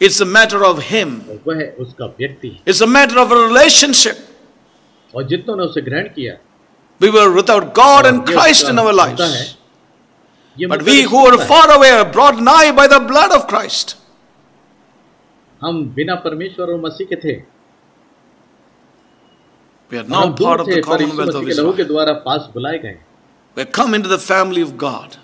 it's a matter of him. और वह उसका व्यक्ति है It's a matter of a relationship. और जितनों ने उसे ग्रहण किया We were without God and और ये Christ उसका in our होता है, lives. ये But मतलब we इस who were होता है, far away are brought nigh by the blood of Christ. हम बिना परमेश्वर और मसीह के थे We are now part of थे the commonwealth of मसीह के Israel. द्वारा पास बुलाए गए We come into the family of God.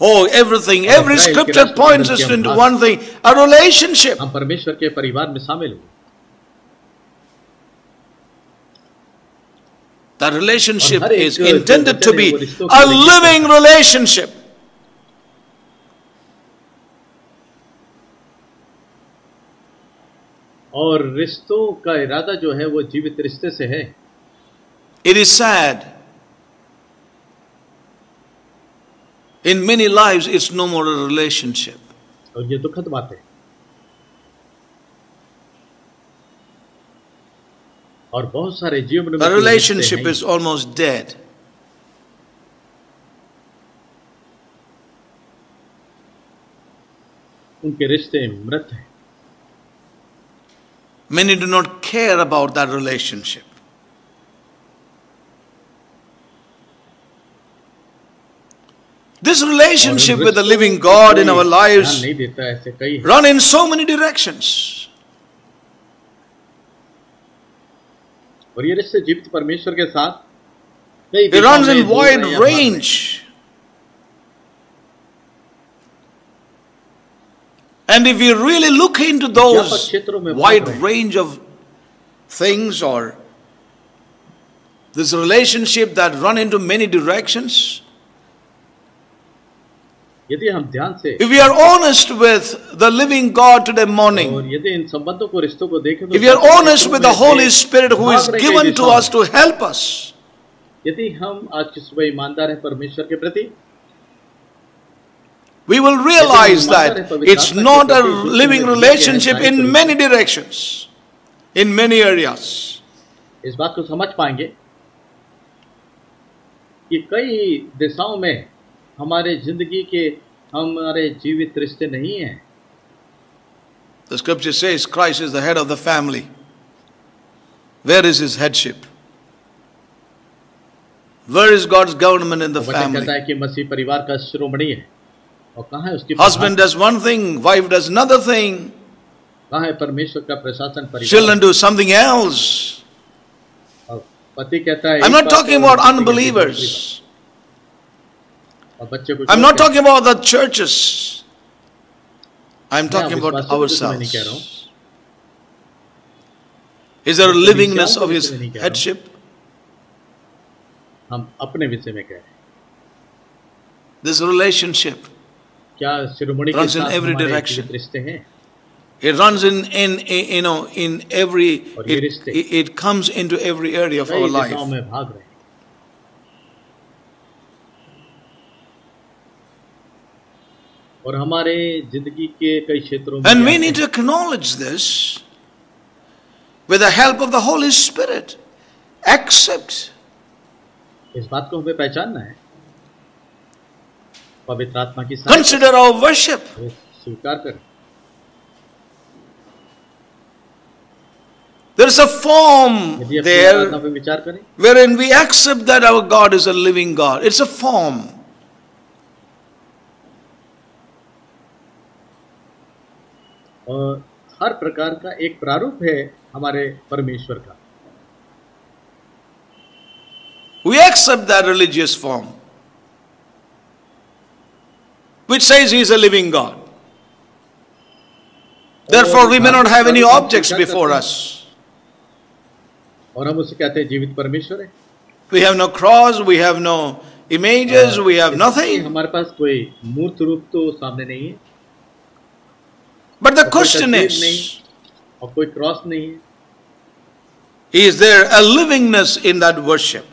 Oh, everything, every scripture points us into one thing a relationship. हम परमेश्वर के परिवार में शामिल हुए That relationship is intended to है, be a living relationship. और रिश्तों का इरादा जो है वो जीवित रिश्ते से है। It is sad in many live it's no more relationship और ये दुखद बात है। और बहुत सारे जीवन में रिलेशनशिप इज़ ऑलमोस्ट डेड उनके रिश्ते मृत हैं। Many do not care about that relationship. This और उन relationship with the रिश्तों living को God in कोई our ध्यान lives नहीं देता ऐसे कई हैं। run in so many directions. और ये रिश्ते जीवित परमेश्वर के साथ कई It दिशाओं runs में in दूर wide हैं या भाग रहे हैं। range. And if you really look into व्यापक those क्षेत्रों में भाग wide रहे हैं। range of things or this relationship that run into many directions, यदि हम ध्यान से if we are honest with the living God today morning, और यदि इन संबंधों को रिश्तों को देखें तो if we are व्यापक honest क्षेत्रों with the में Holy से Spirit who is भाग रहे कई given to दिशाओं us में। to help us, यदि हम आज की सुबह ईमानदार हैं परमेश्वर के प्रति we will realize that it's not a living relationship in many directions, in many areas. इस बात को समझ पाएंगे कि कई दिशाओं में हमारे जिंदगी के हमारे जीवित रिश्ते नहीं हैं The scripture says Christ is the head of the family. Where is his headship? Where is God's government in the वचन कहता family? है कि मसीह परिवार का शिरोमणि है और कहाँ है उसकी Husband does one thing, wife does another thing, कहाँ है परमेश्वर का प्रशासन परिवार children do something else. और पति कहता है I'm एक not बात talking और about पत्नी कहती है दूसरी unbelievers. बात। और बच्चे कुछ I'm और not कहते talking about the churches. I'm हैं। talking मैं about विश्वासियों के विषय में नहीं कह रहा हूँ ourselves. Is there a मैं livingness कलीसियाओं of के his विषय में नहीं कह रहा हूँ। headship? हम अपने विषय में कह रहे हैं This relationship, क्या शिरोमणि के Runs in साथ every direction. रिश्ते हैं it runs in, in, in you know, in every, it, it comes into every area of our life. हैं और हमारे ज़िंदगी के कई क्षेत्रों में And we need to acknowledge this with the help of the Holy Spirit. Accept. इस बात को हमें पहचानना है पवित्र आत्मा की Consider our worship. स्वीकार करें There is a form there पे विचार करें wherein we accept that our God is a living God. It's a form. और हर प्रकार का एक प्रारूप है हमारे परमेश्वर का We accept that religious form, which says he is a living God. Therefore, we may not have any objects before us. We have no cross, we have no images, we have nothing. But the question is, is there a livingness in that worship?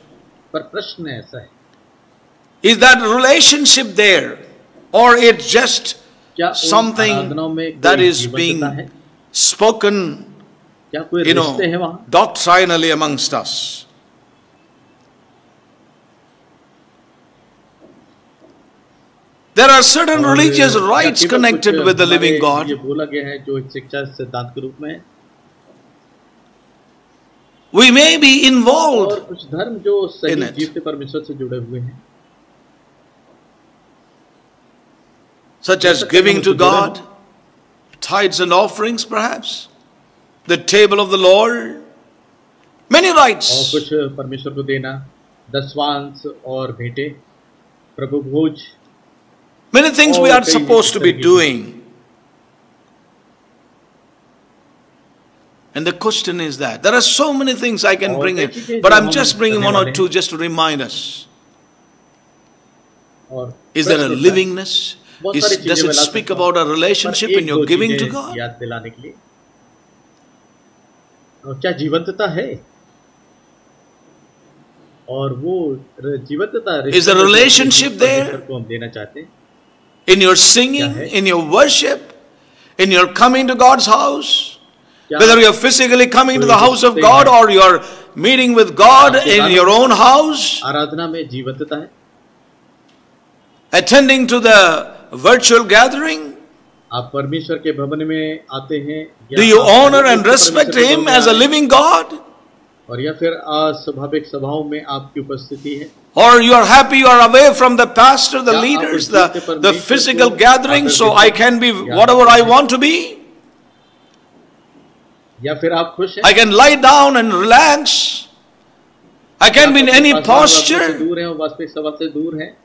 Is that relationship there? or it's just something that is being spoken, you know, doctrinally amongst us. There are certain religious rites connected with the living God. We may be involved in it. such as giving to God, tithes and offerings, perhaps, the table of the Lord, many और rites. कुछ परमेश्वर को देना दसवांश और भेंटे प्रभु भोज Many things we और are कई supposed to be तरीके की- doing. And the question is that there are so many things I can और bring कई in, चीजें but जो I'm हम just bringing करने one or वाले two हैं। just to remind us. और Is there a प्रश्न होता है, livingness? बहुत Is, सारी does चीजें it मैं ला speak सकता हूँ, about a पर relationship एक in your दो giving to चीजें God? याद दिलाने के लिए और क्या जीवंतता है और वो र- जीवंतता Is there a relationship there? परमेश्वर को हम देना चाहते हैं In your singing, क्या है? in your worship, in your coming to God's house, क्या whether you're physically coming to कोई the house of रिश्ते God हैं? or you're meeting with God आपके in बारे your में- own house, आराधना में जीवंतता है attending to the virtual gathering, आप परमेश्वर के भवन में आते हैं या Do you आप honor परमेश्वर and के respect भवन Him में as a आए, living God? और या फिर अस्वाभाविक सभाओं में आपकी उपस्थिति है Or you are happy you are away from the pastor, the क्या आप leaders, जीवते the, परमेश्वर the को physical gathering, so आदर I देते can be हैं? या whatever I आप- want to be? या फिर आप खुश हैं I can lie down and relax. I can be in आप any अपने पास वास्तव से posture. दूर है और वास्तविक सभा से दूर है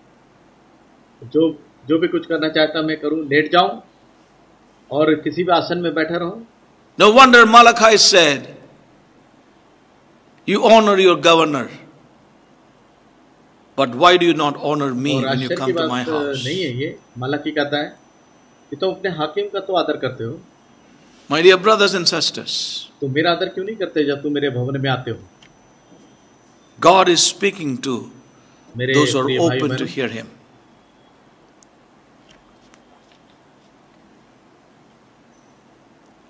जो जो भी कुछ करना चाहता मैं करूँ लेट जाऊँ और किसी भी आसन में बैठा रहूँ। No wonder Malachi is said you honour your governor but why do you not honour me when you come to my house नहीं है ये। मालाकी कहता है कि तो अपने हाकिम का तो आदर करते हो। My dear brothers and sisters तो मेरा आदर क्यों नहीं करते जब तुम मेरे भवन में आते हो? गॉड इज़ स्पीकिंग टू मेरे who are open to hear him.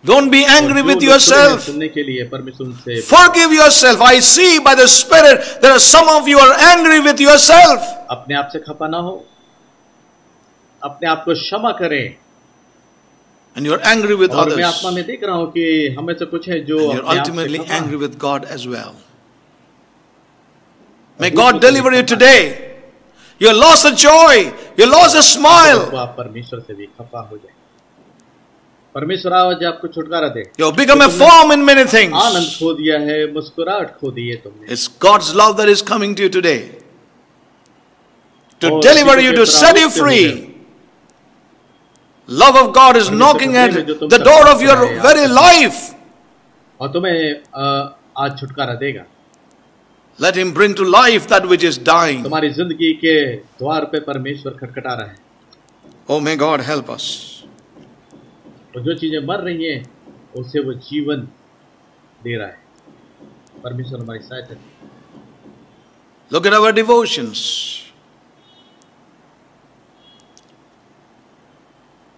Don't be angry और with जो लोग सुने हैं yourself. सुनने के लिए परमेश्वर उनसे Forgive yourself. I see by the Spirit there are some of you are angry with yourself. अपने आप से खपा ना हो अपने आप को क्षमा करें And you're angry with और मैं others. आत्मा में देख रहा हूँ कि हमें से कुछ है जो And you're अपने आप से ultimately खफा हैं। angry with God as well. May God deliver you today. You lost the joy. You lost the smile. तो आप परमेश्वर से भी खफा हो जाए परमेश्वर आवाज़ आपको छुटकारा दे। You become a form in many things आनंद खो दिया है मुस्कुराहट खो दी है तुमने। It's God's love that is coming to you today to deliver you to set you free love of God is knocking at the door of your very life और तुम्हें आज छुटकारा देगा। Let him bring to life that which is dying तुम्हारी ज़िंदगी के द्वार पे परमेश्वर खटखटा रहा है। ओ मे गॉड हेल्प अस और जो चीज़ें मर रही हैं उसे वो जीवन दे रहा है परमेश्वर हमारी सहायता। Look at our devotions.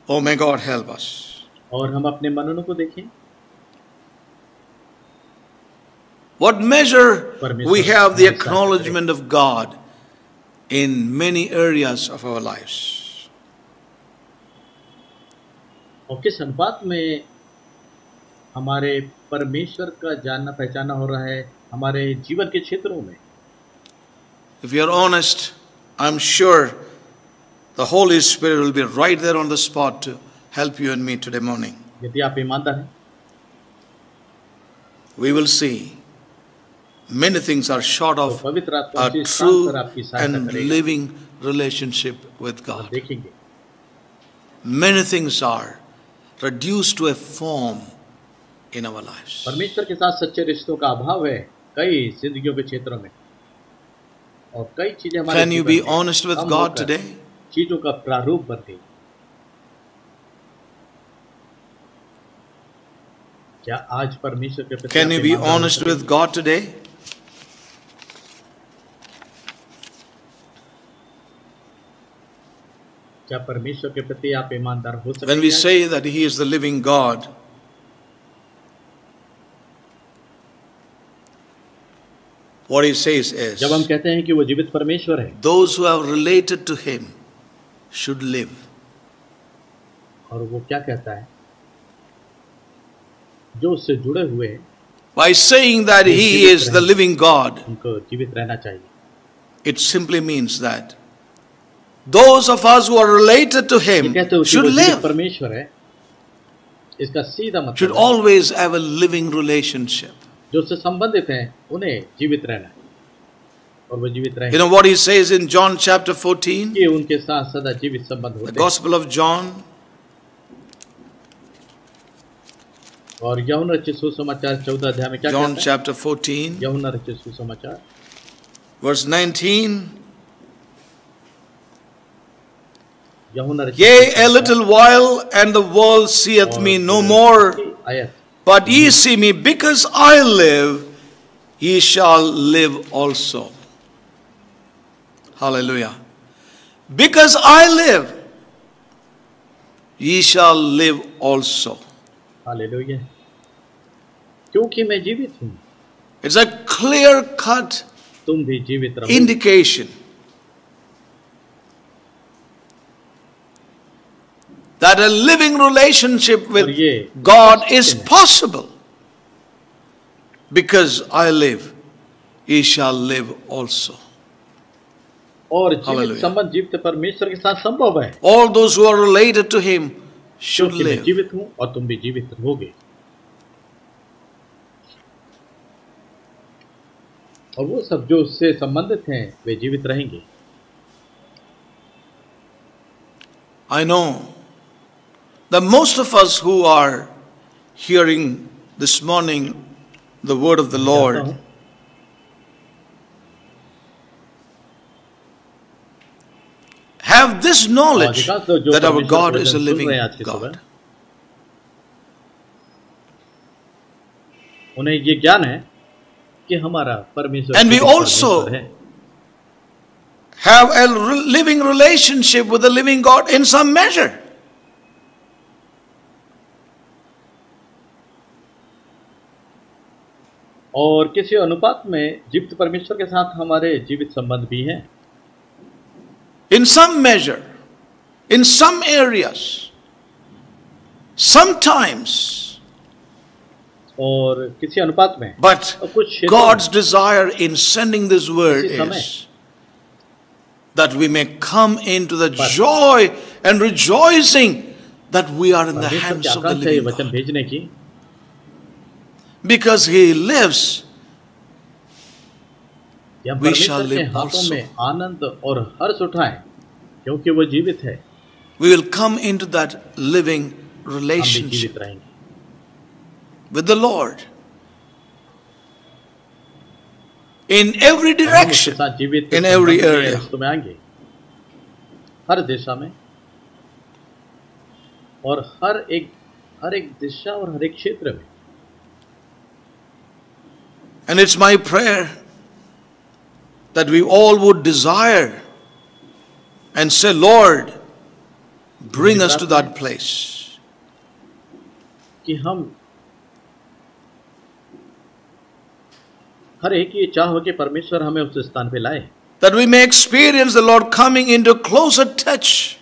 Oh, may God help us. और हम अपने मननों को देखें What measure we have the acknowledgement of God in many areas of our lives. और किस अनुपात में हमारे परमेश्वर का जानना पहचाना हो रहा है हमारे जीवन के क्षेत्रों में? If you are honest I am sure the Holy Spirit will be right there on the spot to help you and me today morning यदि आप ईमानदार हैं। We will see many things are short of तो a true and living relationship with God. Many things are reduced to a form in our lives. परमेश्वर के साथ सच्चे रिश्तों का अभाव है कई जिंदगियों के क्षेत्रों में और कई चीज़ें हमारे Can you be honest with God today? चीज़ों का प्रारूप बन गई क्या आज परमेश्वर के प्रति Can you be हो honest with God today? क्या परमेश्वर के प्रति आप ईमानदार हो सकते When we say that He is the living God, what He says is जब हम कहते हैं कि वो जीवित परमेश्वर है those who have related to Him should live. और वो क्या कहता है जो उससे जुड़े हुए हैं By saying that He is the living God, उनको जीवित रहना चाहिए it simply means that those of us who are related to ये Him कहते हो कि should वो जीवित live, परमेश्वर है इसका सीधा should मतलब है, always have a living relationship. जो उससे संबंधित हैं उन्हें जीवित रहना है और वो जीवित You रहेंगे know what He says in John chapter 14, कि उनके साथ सदा जीवित संबंध the होते हैं Gospel of John, और यहुन रचित सुसमाचार चौदह अध्याय में क्या John कहता है chapter 14, यहुन रचित सुसमाचार verse 19. Yea, a little while, and the world seeth me no more. आयत But ye see me, because I live, ye shall live also. Hallelujah. Because I live, ye shall live also. Hallelujah क्योंकि मैं जीवित हूँ It's a clear cut तुम भी जीवित रहो indication that a living relationship और with ये God is possible. Because I live, ye shall live also. और जीवित Hallelujah. संबंध जीवित परमेश्वर के साथ संभव है All those who are related to Him should क्योंकि मैं live. जीवित हूँ और तुम भी जीवित रहोगे और वो सब जो उससे संबंधित हैं वे जीवित रहेंगे I know that most of us who are hearing this morning the word of the जानता Lord हूं, have this knowledge अधिकांश लोग जो that our परमेश्वर God के is a वचन सुन living रहे हैं आज की God. सुबह, उन्हें ये ज्ञान है कि हमारा परमेश्वर And we जीवित also- परमेश्वर है Have a re- living relationship with the living और किसी अनुपात में जीवित परमेश्वर के साथ हमारे जीवित संबंध भी हैं। In some measure in some area sometimes और किसी अनुपात में। बट कुछ God's desire in sending this world that we may come in to the joy and rejoicing that we are in the वचन भेजने की भेजने की Because He lives, कि हम We shall परमेश्वर के live हाथों also. में आनंद और हर्ष उठाएं क्योंकि वो जीवित है we will come into that living हम भी relationship जीवित रहेंगे with the Lord. In every हम उसके direction, साथ जीवित in every संबंध के area. रिश्तों में आएंगे हर दिशा में और हर एक हर एक दिशा और हर एक क्षेत्र में And it's my prayer that we all would desire and say, Lord, bring us to that place. कि हम हर एक ये चाह हो कि परमेश्वर हमें उस स्थान पे लाए That we may experience the Lord coming into closer touch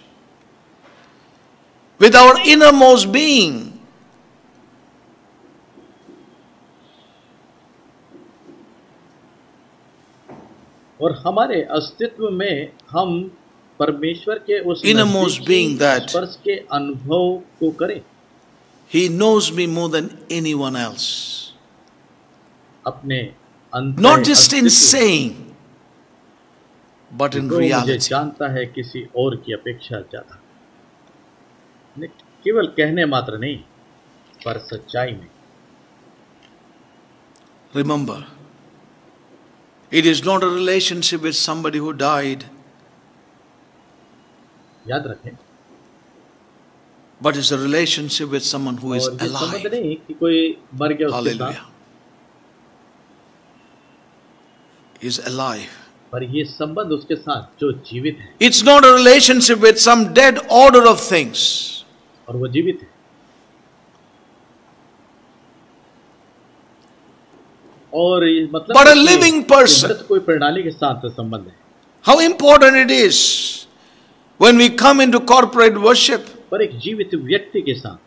with our innermost being. और हमारे अस्तित्व में हम परमेश्वर के उस Innermost नजदीकी being that- स्पर्श के अनुभव को करें। He knows me more than anyone else. अपने Not just in saying, but in मुझे जानता है किसी और की अपेक्षा ज़्यादा। केवल कहने मात्र नहीं पर सच्चाई में। Remember, it is not a relationship with somebody who died, याद रखें but it's a relationship with someone who is और ये संबंध alive. नहीं कि कोई मर गया उसके Hallelujah. साथ Is alive. पर ये संबंध उसके साथ जो जीवित है It's not a relationship with some dead order of things. और वो जीवित है और ये मतलब But a है कि living ये person. मृत कोई प्रणाली के साथ संबंध है How important it is when we come into corporate worship. पर एक जीवित व्यक्ति के साथ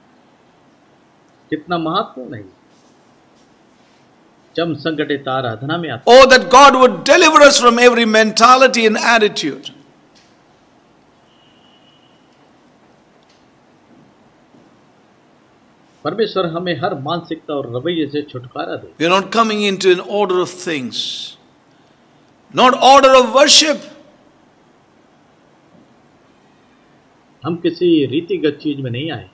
कितना महत्वपूर्ण है जब हम संगठित आराधना में आते Oh, that God would deliver us from every mentality and attitude. परमेश्वर हमें हर मानसिकता और रवैये से छुटकारा दे We are not coming into an order of things, not order of worship. हम किसी रीतिगत चीज़ में नहीं आए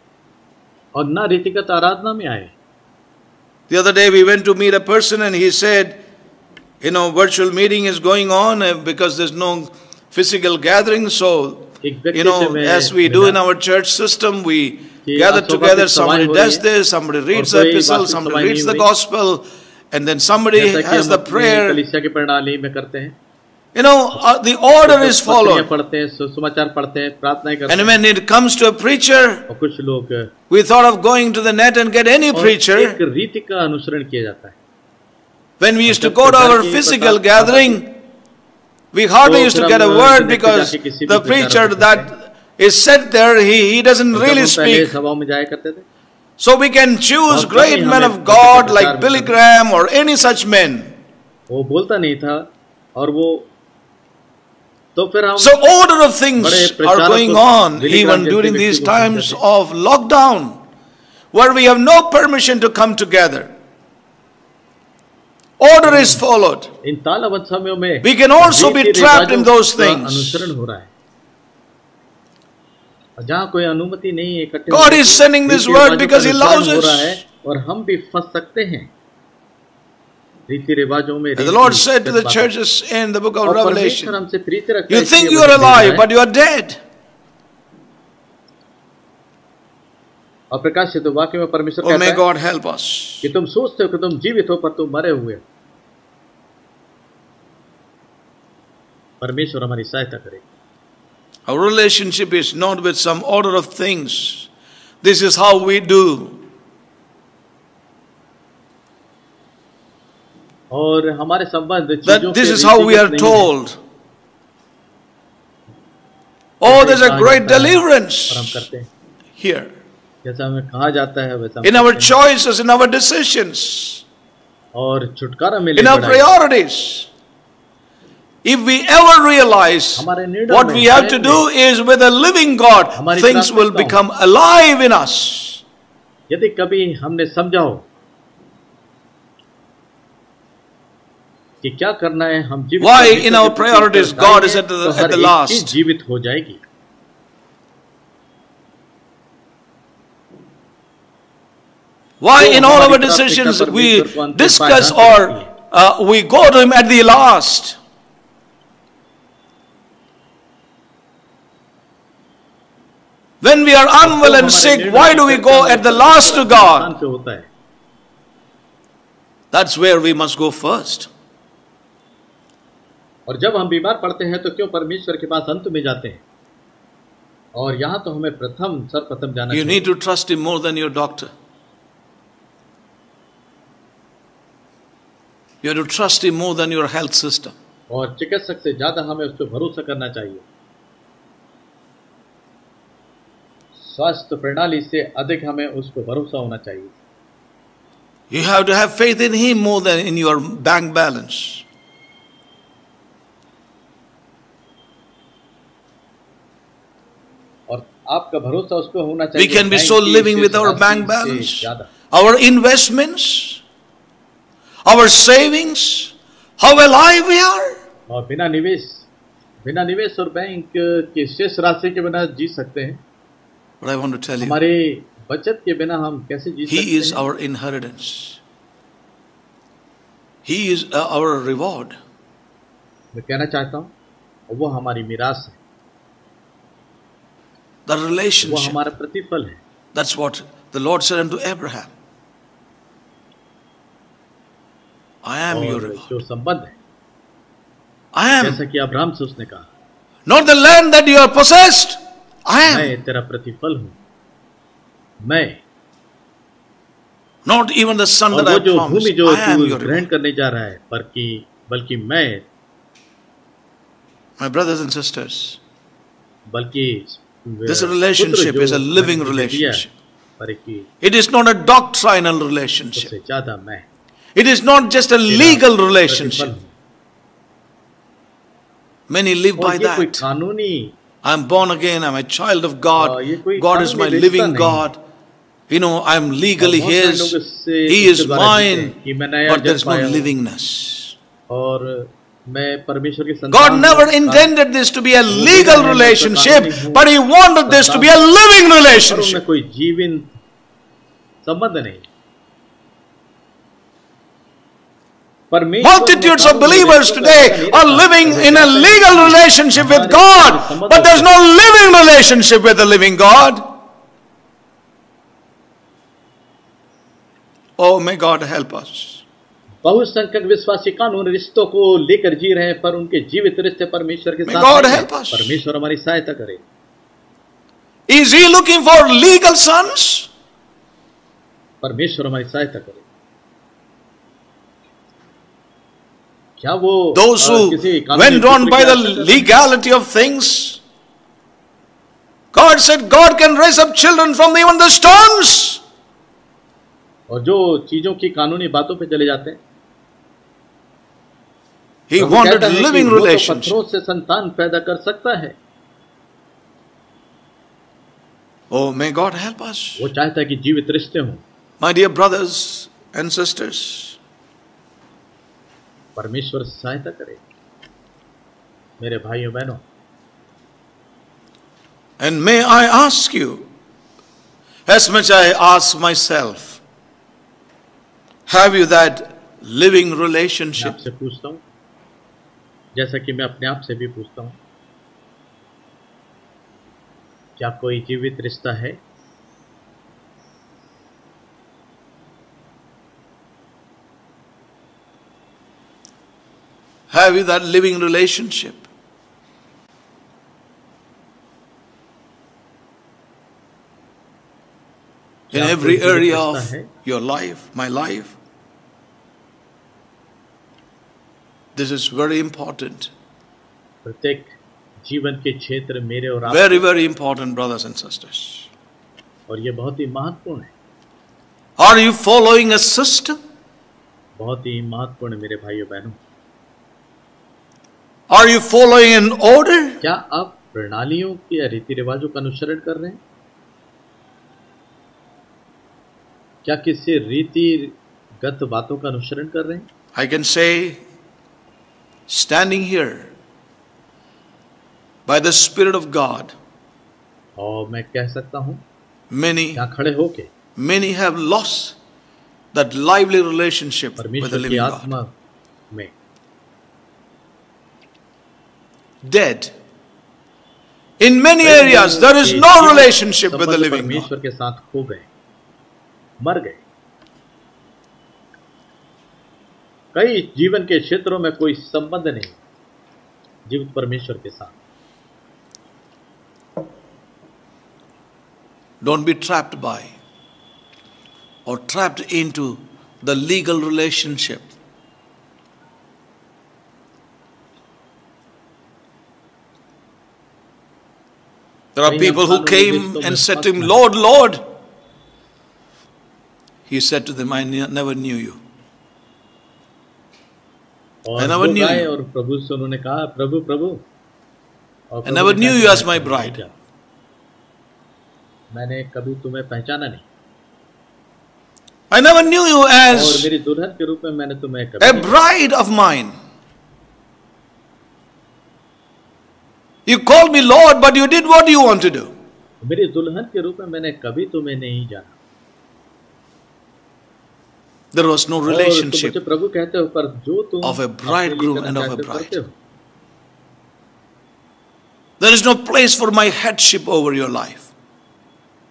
और ना रीतिगत आराधना में आए The other day we went to meet a person and he said, you know, virtual meeting is going on uh, because there's no physical gathering. So, एक व्यक्ति you से know, मैं as we do in मिला our church system, we कि gather together, somebody does this, somebody reads the epistle, somebody reads the gospel, and then somebody has the prayer. You know, uh, the order is followed. And when it comes to a preacher, we thought of going to the net and get any preacher. When we used to go to our physical gathering, we hardly used to get a word because the preacher that is set there, he, he doesn't जब really हम पहले speak. सभाओं में जाया करते थे So we can choose और great कभी men हमें of God प्रचार like में Billy कभी- Graham or any such men. वो बोलता नहीं था और वो तो फिर हम So order of things बड़े are प्रचारक going को on Billy even Graham जैसे during व्यक्ति these को times समझते of lockdown where we have no permission to come together. Order is followed. इन तालाबंद समयों में We can also be रीति trapped in रिवाजों those का things. जहाँ कोई अनुमति नहीं है इकट्ठे God is sending this word because He loves us. और हम भी फंस सकते हैं रीति रिवाजों में the Lord said to the churches in the book of Revelation, हमसे प्रीति रखता You है think you are alive, but you are dead. और प्रकाश से तो वाक्य में परमेश्वर Oh, कहता है God help us. कि तुम सोचते हो कि तुम जीवित हो पर तुम मरे हुए हो परमेश्वर हमारी सहायता करे Our relationship is not with some order of things. This is how we do. और हमारे संबंध चीजों That के this is how we are रीतिगत नहीं है। told. Oh, there's a कहा great जाता है, deliverance और हम करते हैं here. जैसा हमें कहा जाता है वैसा हम In our करते हैं। choices, in our decisions, और छुटकारा मिले in our बढ़ाए। priorities. If we ever realize हमारे निर्णय what में, we have to चयन do is with a living God, हमारी things will प्राथमिकताओं- become alive in us. यदि कभी हमने समझा हो कि क्या करना है हम जीवित Why परमेश्वर in के our प्रति priorities उत्तरदायी God is हैं, at the- तो at हर the एक last. चीज जीवित हो जाएगी Why तो in all हमारी our प्राथमिकता decisions we परमेश्वर को अंतिम discuss पायदान or पे रखती uh, we go to Him at the last? When we are unwell तो and हमारे sick, निर्णय why की do we चर्चा go में at the परमेश्वर last to के स्थान God? पे होता है That's where we must go first. और जब हम बीमार पड़ते हैं तो क्यों परमेश्वर के पास अंत में जाते हैं और यहाँ तो हमें प्रथम सर्वप्रथम जाना You चाहिए need to trust Him more than your doctor. You have to trust Him more than your health system. और चिकित्सक से ज्यादा हमें उस पर भरोसा करना चाहिए स्वास्थ्य प्रणाली से अधिक हमें उस पर भरोसा होना चाहिए। You have to have faith in he more than in your bank balance और आपका भरोसा उस पर होना चाहिए we can be so living with our bank balance our investments our savings how well I we are और बिना निवेश बिना निवेश और बैंक के शेष राशि के बिना जी सकते हैं। But I want to tell you, हमारे बचत के बिना हम कैसे जी He is our inheritance. He is uh, our reward. मैं कहना चाहता हूँ वो हमारी मिरास है The relationship. वो हमारा प्रतिफल है That's what the Lord said unto Abraham. I am your reward. जो संबंध है I am. जैसा कि अब्राहम से उसने कहा Not the land that you are possessed. मैं तेरा प्रतिफल हूँ। मैं। नॉट इवन द सन जो भूमि जो ग्रहण करने जा रहा है पर कि बल्कि मैं माय ब्रदर्स एंड सिस्टर्स बल्कि this relationship is a living relationship it is not a doctrinal relationship ज़्यादा मैं। It is not just a legal relationship many live by that कोई I'm born again. I'm a child of God. God is my living God. You know, I'm legally His. He is mine. But there's no livingness. God never intended this to be a legal relationship, but He wanted this to be a living relationship. Multitudes of believers today are living in a legal relationship with God, but there's no living relationship with the living God. Oh, may God help us. बहुसंख्यक विश्वासी कानून रिश्तों को लेकर जी रहे हैं पर उनके जीवित रिश्ते परमेश्वर के साथ हैं। परमेश्वर हमारी सहायता करे Is He looking for legal sons? परमेश्वर हमारी सहायता करे क्या वो Those who went on by the legality of things. God said God can raise up children from even the stones. और जो चीज़ों की कानूनी बातों पे चले जाते हैं He wanted living वो तो relationship. पत्थरों से संतान पैदा कर सकता है Oh, may God help us. वो चाहता है कि जीवित रिश्ते हों My dear brothers and sisters, परमेश्वर सहायता करे। मेरे भाइयों बहनों and may I ask you as much I ask myself have you that living relationship से पूछता हूँ जैसा कि मैं अपने आप से भी पूछता हूँ क्या कोई जीवित रिश्ता है? Have you that living relationship? In क्या कोई every जीवित area रिश्ता of है your life, my life. This is very important. प्रत्येक जीवन के क्षेत्र मेरे और आप Very, very important, brothers and sisters. और ये बहुत ही महत्वपूर्ण है Are you following a system? बहुत ही महत्वपूर्ण है मेरे भाइयों बहनों are you following in order क्या आप प्रणालियों के रीति रिवाजों का अनुसरण कर रहे हैं? क्या किसी रीति गत बातों का अनुसरण कर रहे हैं? I can say standing here by the Spirit of God और मैं कह सकता हूँ मैनी यहाँ खड़े होके many have lost that lively relationship परमेश्वर की आत्मा में dead. In many areas, there is no relationship with the living God. कई जीवन के क्षेत्रों में कोई संबंध नहीं जीवित परमेश्वर के साथ डोंट बी ट्रैप्ड बाय और trapped in to the legal relationship There are people who came and said to him, Lord, Lord. He said to them, I ne- never knew you. और I never लोग knew आए you. और प्रभु से उन्होंने कहा प्रभु प्रभु और I Prabhu never ने knew कहा, you as my "मैं bride." नहीं जानता। मैंने कभी तुम्हें पहचाना नहीं I never knew you और as मेरी दुल्हन के रूप में मैंने तुम्हें कभी a नहीं bride of mine. You called me Lord, but you did what you want to do. जाना। मेरी दुल्हन के रूप में मैंने कभी तुम्हें नहीं जाना There was no और तुम relationship. मुझे प्रभु कहते हो पर जो तुम of a अपने लिए bridegroom करना and of a चाहते हो, bride. करते हो। There is no place for my headship over your life.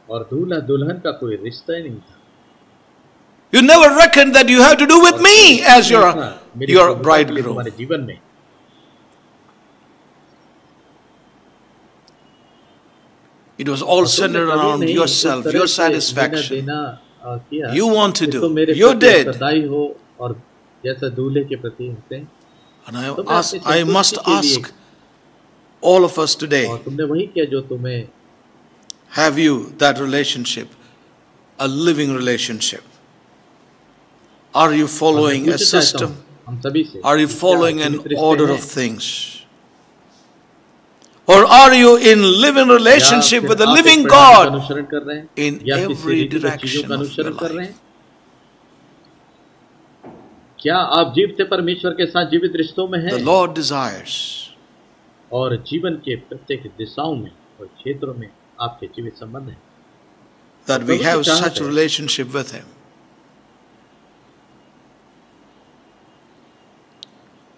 और दूल्हा दुल्हन का कोई रिश्ता ही नहीं था You never reckoned that you have to do with me as your, नहीं था। मेरी your प्रभुता के लिए bridegroom. It was all centered around yourself, your satisfaction. You want to do. You did. And I, ask, I must ask all of us today have you that relationship, a living relationship? Are you following a system? Are you following an order of things? और are you in live in relationship with living God अनुसरण कर रहे हैं? In every क्या आप जीवते परमेश्वर के साथ? जीवित रिश्तों में हैं? लॉर्ड डिजायर्स और जीवन के प्रत्येक दिशाओं में और क्षेत्रों में आपके जीवित संबंध हैं। That we have such relationship with him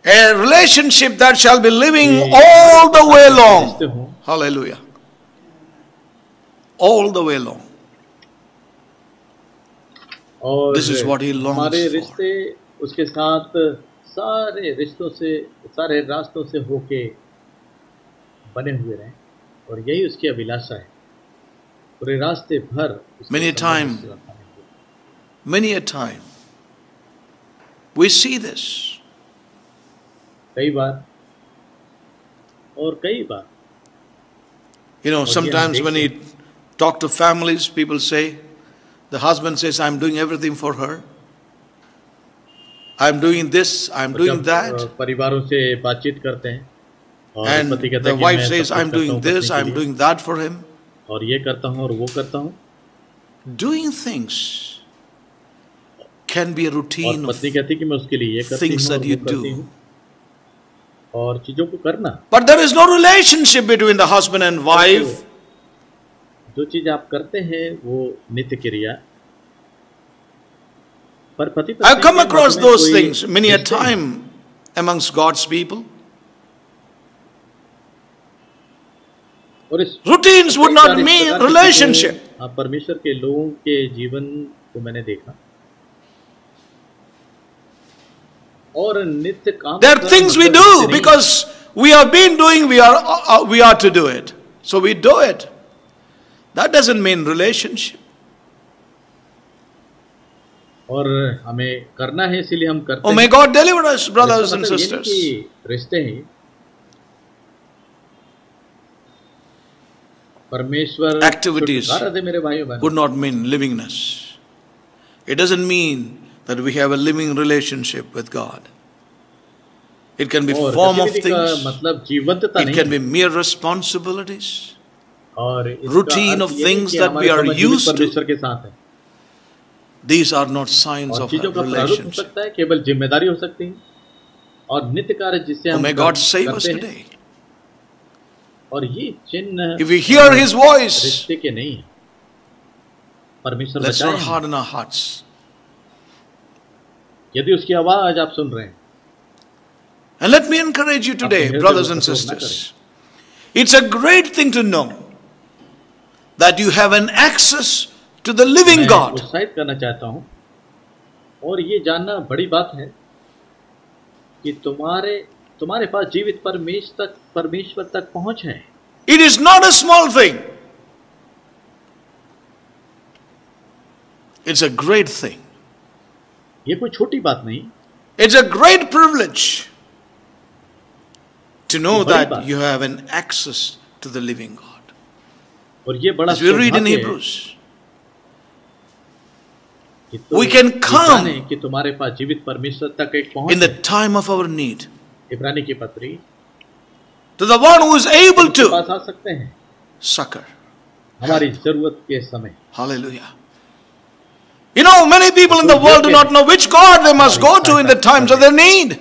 A relationship that shall be living ये all the way long. रिश्ते हों Hallelujah. All the way long. और This is what he longs हमारे for. रिश्ते उसके साथ सारे रिश्तों से सारे रास्तों से होके बने हुए रहें और यही उसकी अभिलाषा है पूरे रास्ते भर उसके Many a संबंध time- उसके साथ बने हुए। Many a time we see this. कई बार और कई बार You know, Oh, sometimes when you talk to families, people say, the husband says, I'm doing everything for her. I'm doing this, I'm doing that. परिवारों से बातचीत करते हैं And the wife says, I'm doing this, I'm doing that for him. और ये करता हूँ और वो करता हूँ Doing things can be a routine of पत्नी कहती है कि मैं उसके लिए ये करती things that you do. और चीज़ों को करना। But there is no relationship between the husband and wife जो चीज़ आप करते हैं वो नित्य क्रिया पर पति I come across those things many a time और इस routine Routines not mean relationship relationship. परमेश्वर के लोगों के जीवन को मैंने देखा। There are का things we मतलब do इससे नहीं। because we have been doing, we are, uh, we are to do it. So we do it. That doesn't mean relationship. और हमें करना है इसीलिए हम करते Oh, may हैं God deliver us, brothers इसका and मतलब ये नहीं sisters. कि रिश्ते हैं परमेश्वर Activities छुटकारा दे मेरे भाइयों Would बहनों not mean livingness. It doesn't mean that we have a living relationship with God. It can be form of things. It can be mere responsibilities. Routine of things that we are used to. These are not signs of relationship. Oh, may God save us today. If we hear His voice, let's not harden our hearts. यदि उसकी आवाज़ आप सुन रहे हैं And let me encourage you today, brothers and sisters. It's a great thing to know that you have an access to the living God. उत्साहित करना चाहता हूँ और ये जानना बड़ी बात है कि तुम्हारे तुम्हारे पास जीवित परमेश्वर तक परमेश्वर तक पहुँच है It is not a small thing. It's a great thing. ये कोई छोटी बात नहीं It's a great privilege to know ये बड़ी that बात you have an access to the living God. और ये बड़ा As we read in सौभाग्य है Hebrews, कि तुम We can ये come जाने कि तुम्हारे पास जीवित परमेश्वर तक एक पहुंच in the है time of our need, इब्रानी की पत्री to the one who is able उसके to पास आ सकते हैं succor. हमारी जरूरत के समय Hallelujah. You know, many people in the world do not know which God they must go to in the times of their need.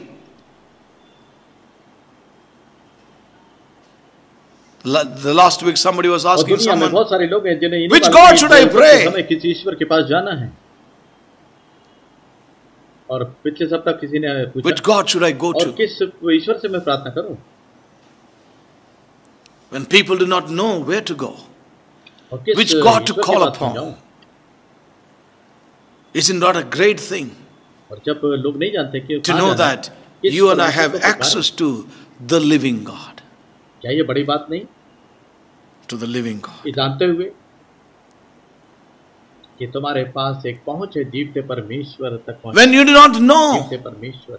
La- The last week, somebody was और asking दुनिया में someone, बहुत सारे लोग हैं जिन्हें Which God should I pray? हमें किसी ईश्वर के पास जाना है और पिछले सप्ताह किसी ने Which पूछा God should I go और to? किस ईश्वर से मैं प्रार्थना करूं When people do not know where to go. और किस Which God to ईश्वर के call पास मैं upon? जाऊं? Is it not a great thing और जब लोग नहीं जानते कि to कहाँ know जाना है, that किस you and I परमेश्वर have को पुकारें? access to the living God? क्या ये बड़ी बात नहीं To the living God. ये जानते हुए कि तुम्हारे पास एक पहुंच है जीवते परमेश्वर तक पहुंच When you do not know जीवते परमेश्वर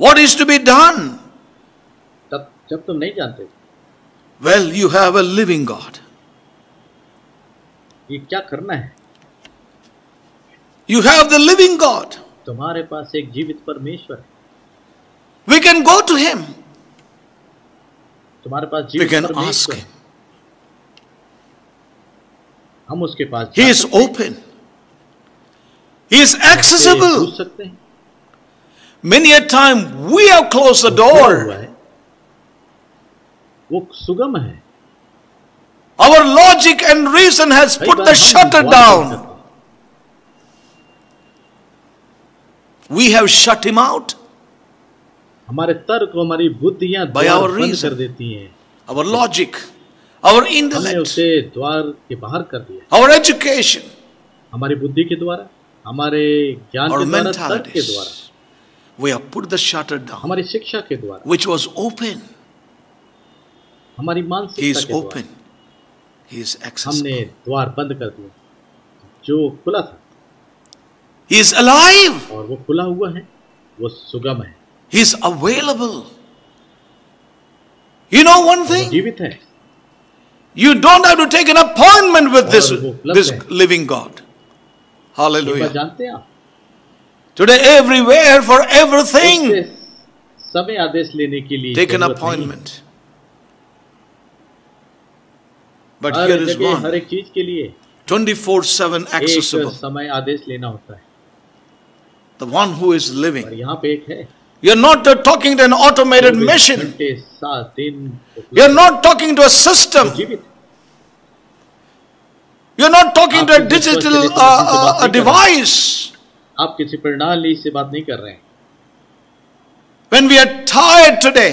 what is to be done, तब जब तुम नहीं जानते well, you have a living God. ये क्या करना है? You have the living God तुम्हारे पास एक जीवित परमेश्वर है। We can go to him तुम्हारे पास जीवित परमेश्वर है। हम उसके पास ही। Is open he is accessible हो सकते हैं। Many a time we have closed the door. वो सुगम है। Our logic and reason has कई put बार the हम shutter द्वार बंद down. करते हैं। We have shut Him out. हमारे तर्क और हमारी बुद्धियां By द्वार our बंद reason. कर देती हैं Our logic, our हमने intellect, उसे द्वार के बाहर कर दिया our education, हमारी बुद्धि के द्वारा हमारे ज्ञान our के द्वारा तर्क के द्वारा mentalities. We have put the shutter down, हमारी शिक्षा के द्वारा which was open. हमारी He मानसिकता is के द्वारा open. He is हमने accessible. द्वार बंद कर दिया जो खुला था He is alive. और वो खुला हुआ है वो सुगम है He is available. You know one वो thing? जीवित है You don't have to take an appointment with this, और वो उपलब्ध this है। living God. एक बात Hallelujah. जानते हैं आप Today, everywhere, for उससे everything, समय आदेश लेने के लिए take an जरूरत नहीं। appointment. हर here is जगह हर एक चीज़ के लिए 24 7 एक accessible. समय आदेश लेना होता है The one who is living और. यहाँ पे एक है You're not uh, talking to an automated machine. You're not talking to a system. You're not talking to a digital uh, uh, a device. आप किसी प्रणाली से बात नहीं कर रहे हैं When we are tired today,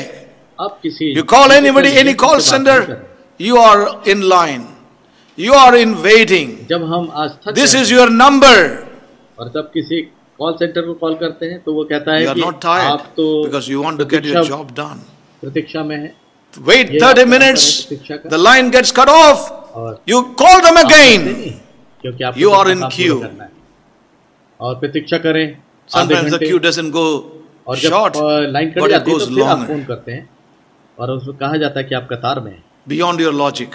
आप किसी you call anybody, any call center। You are in line you are in waiting जब हम दिस इज़ योर नंबर और जब किसी कॉल सेंटर को कॉल करते हैं तो वो कहता है आप तो because you want to get your job done प्रतीक्षा में है। Wait thirty minutes the line gets cut off you call them again क्योंकि आप यू आर इन क्यू और प्रतीक्षा करें Sometimes the queue doesn't go और जब लाइन कट जाती है तो फिर आप फ़ोन करते हैं। और उसमें कहा जाता है कि आप कतार में हैं। beyond your logic.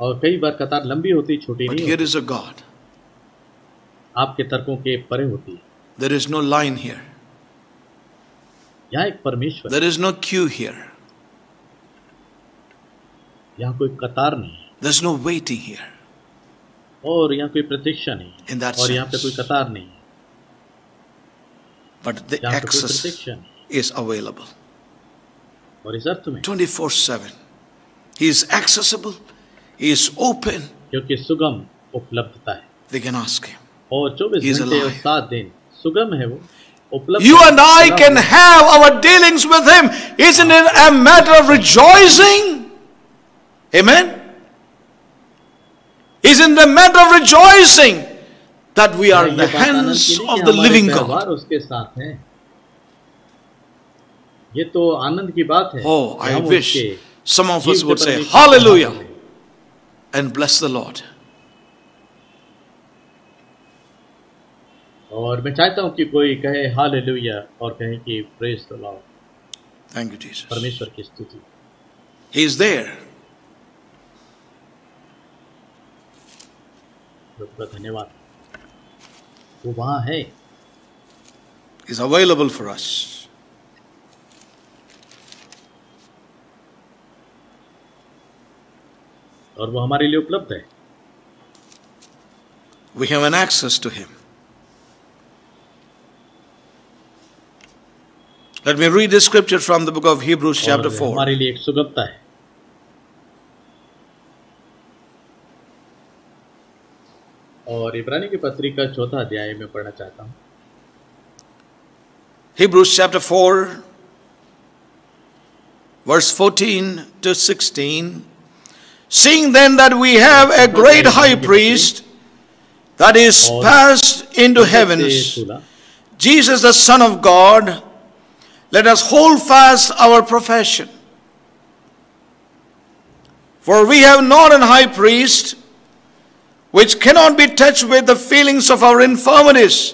और कई बार कतार लंबी होती छोटी But नहीं here होती is a God आपके तर्कों के परे होती है There is no line here. यहाँ एक परमेश्वर है, There is no queue here. यहाँ कोई कतार नहीं है There's no waiting here. और यहाँ कोई प्रतीक्षा नहीं है In that और यहाँ पे sense. कोई कतार नहीं है But the यहाँ पे कोई access प्रतीक्षा नहीं is available और इस अर्थ में 24 7. He is accessible, He is open. क्योंकि सुगम उपलब्धता है They can ask Him. और 24 He is घंटे और alive. सात दिन सुगम है वो उपलब्ध You है, and I खुला can है। have our dealings with Him. Isn't it a matter of rejoicing? Amen? Isn't it a matter of rejoicing that we are in ये the बात आनंद hands की नहीं of कि the हमारे living व्यवहार God? ये तो आनंद की बात है। Oh, I wish some of us would say hallelujah and bless the Lord. और मैं चाहता हूँ कि कोई कहे हालेलुया और कहे कि praise the Lord thank you Jesus परमेश्वर की स्तुति। ही इज़ देयर बहुत धन्यवाद। वो वहाँ है। इज़ अवेलेबल फॉर अस और वो हमारे लिए उपलब्ध है We have an access to Him. Let me read this scripture from the book of Hebrews, chapter 4. हमारे लिए एक सुगमता है और इब्रानी की पत्री चौथा अध्याय में पढ़ना चाहता हूँ Hebrews chapter 4, verse 14 to 16. Seeing then that we have a great high priest that is passed into heavens, Jesus the Son of God, let us hold fast our profession. For we have not an high priest which cannot be touched with the feelings of our infirmities,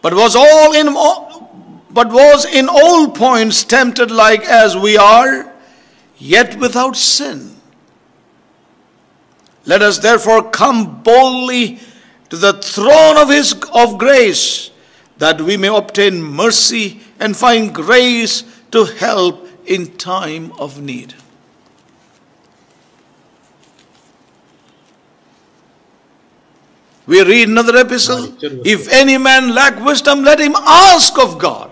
but was all in all, but was in all points tempted like as we are yet without sin. Let us therefore come boldly to the throne of his of grace that we may obtain mercy and find grace to help in time of need. We read another epistle. If any man lack wisdom, let him ask of God.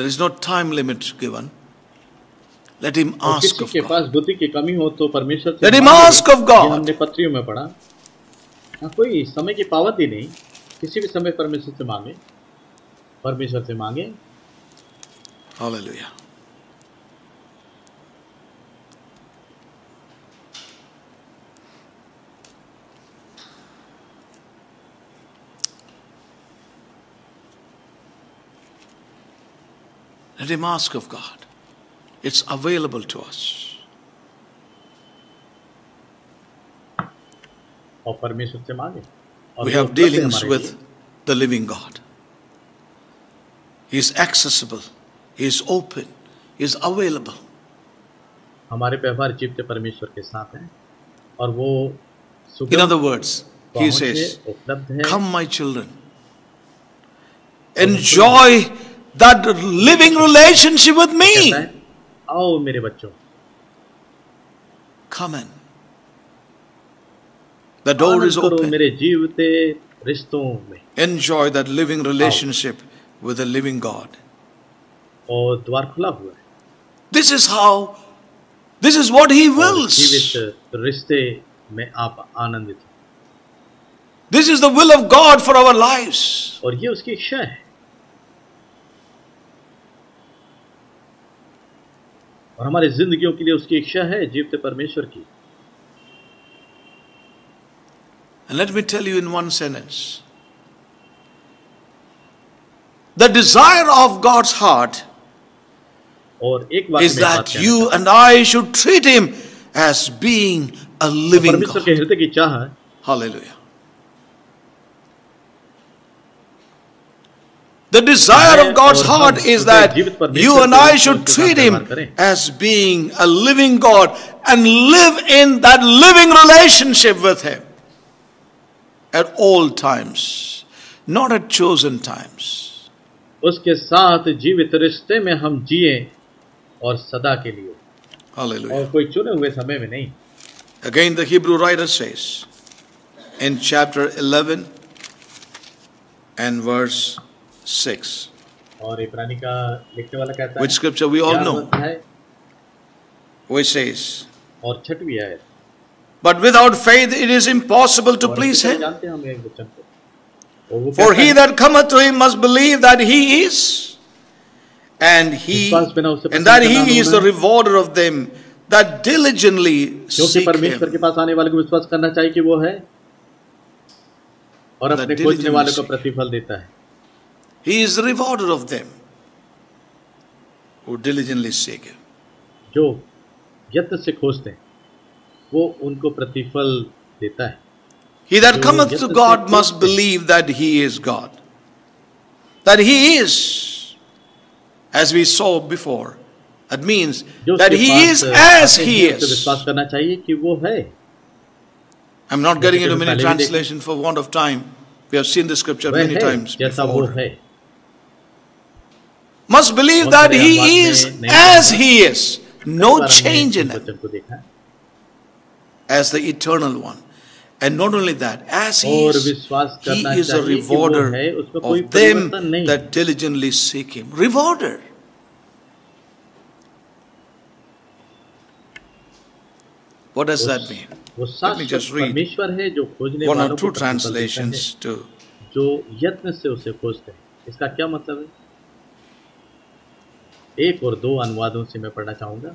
There is no time limit given. Let him ask of के God. पास बुद्धि की कमी हो तो परमेश्वर से Let him ask of God. हमने पत्रियों में पढ़ा ना कोई समय की पाबंदी नहीं किसी भी समय परमेश्वर से मांगे परमेश्वर से मांगे Hallelujah. Let him ask of God. It's available to us. और परमेश्वर से मांगे और We वो have उपलब्ध है dealings हमारे with लिए। the living God. He is accessible, He is open, He is available. हमारे व्यवहार जीवते परमेश्वर के साथ हैं और वो In सुगम other words, He पहुंच says, है, उपलब्ध है Come, my children. Enjoy that living relationship with me. कहता है आओ मेरे बच्चों Come in. The door Anand is करो open. मेरे जीवते रिश्तों में Enjoy that living relationship with the living God. और द्वार खुला हुआ है This is how, this is what He और wills. जीवित रिश्ते में आप आनंदित हो This is the will of God for our lives. और ये उसकी इच्छा है और हमारी जिंदगियों के लिए उसकी इच्छा है जीवते परमेश्वर की And let me tell you in one sentence the desire of God's heart और एक is that you and I should treat Him as being a हूँ। living परमेश्वर के God. हृदय की चाह है Hallelujah. The desire of God's और हम heart is उसे that जीवित परमेश्वर you and के I रूप में should उसके साथ treat Him व्यवहार करें। as being a living God and live in that living relationship with Him at all times, not at chosen times. उसके साथ जीवित रिश्ते में हम जिए और सदा के लिए Hallelujah. और कोई चुने हुए समय में नहीं Again, the Hebrew writer says in chapter 11 and verse 6, और इब्रानी का लिखने वाला कहता which है scripture we all क्या know, है which says, और छठवीं आयत But without faith it is impossible to और please इसी तरह Him. जानते हैं हम एक वचन को और वो For कहता he है, that cometh to Him must believe that He is, and He, विश्वास बिना उससे and प्रसन्न that करना He is होना the है। rewarder of them that diligently क्योंकि seek परमेश्वर Him. के पास आने वाले को विश्वास करना चाहिए कि वो है और The अपने खोजने वाले को diligently प्रतिफल देता है He is the rewarder of them who diligently seek Him. जो यत्न से खोजते हैं वो उनको प्रतिफल देता है He that जो cometh यत्न to से God must खोजते हैं। believe that He is God. That He is, as we saw before. That means जो that उसके He पास is आते as हैं, He उससे is. विश्वास करना चाहिए कि वो है I'm not getting into जैसे कि many हम पहले भी देखे। translation for want of time. We have seen the scripture वह many है times जैसा वो before. है Must believe बहुत that सारे He अनुवाद में is नहीं as कहता। He is. कई No बार हमने change इस in it. वचन को देखा है As the eternal one. And not only that, as He और is, विश्वास He करना is a चाहिए कि वो rewarder है उसमें कोई of them परिवर्तन नहीं that diligently seek Him. Rewarder. What does that mean? वो Let me शाश्वत just read परमेश्वर है जो खोजने One वालों or को two प्रतिफल देता है, translations to जो यत्न से उसे खोजते हैं इसका क्या मतलब है एक और दो अनुवादों से मैं पढ़ना चाहूँगा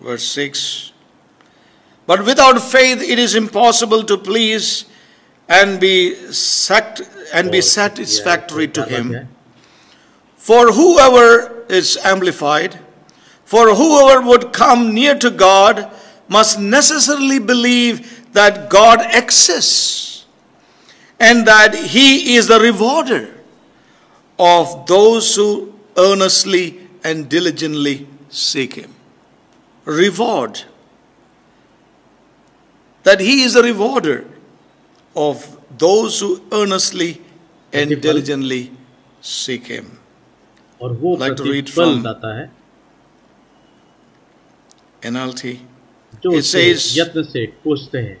verse 6 but without faith it is impossible to please and be sact- and be satisfactory to him for whoever is amplified for whoever would come near to god must necessarily believe that God exists and that He is the rewarder of those who earnestly and diligently seek Him. Reward. That He is the rewarder of those who earnestly and diligently seek Him. I'd like to read from NLT जो यत्न से खोजते हैं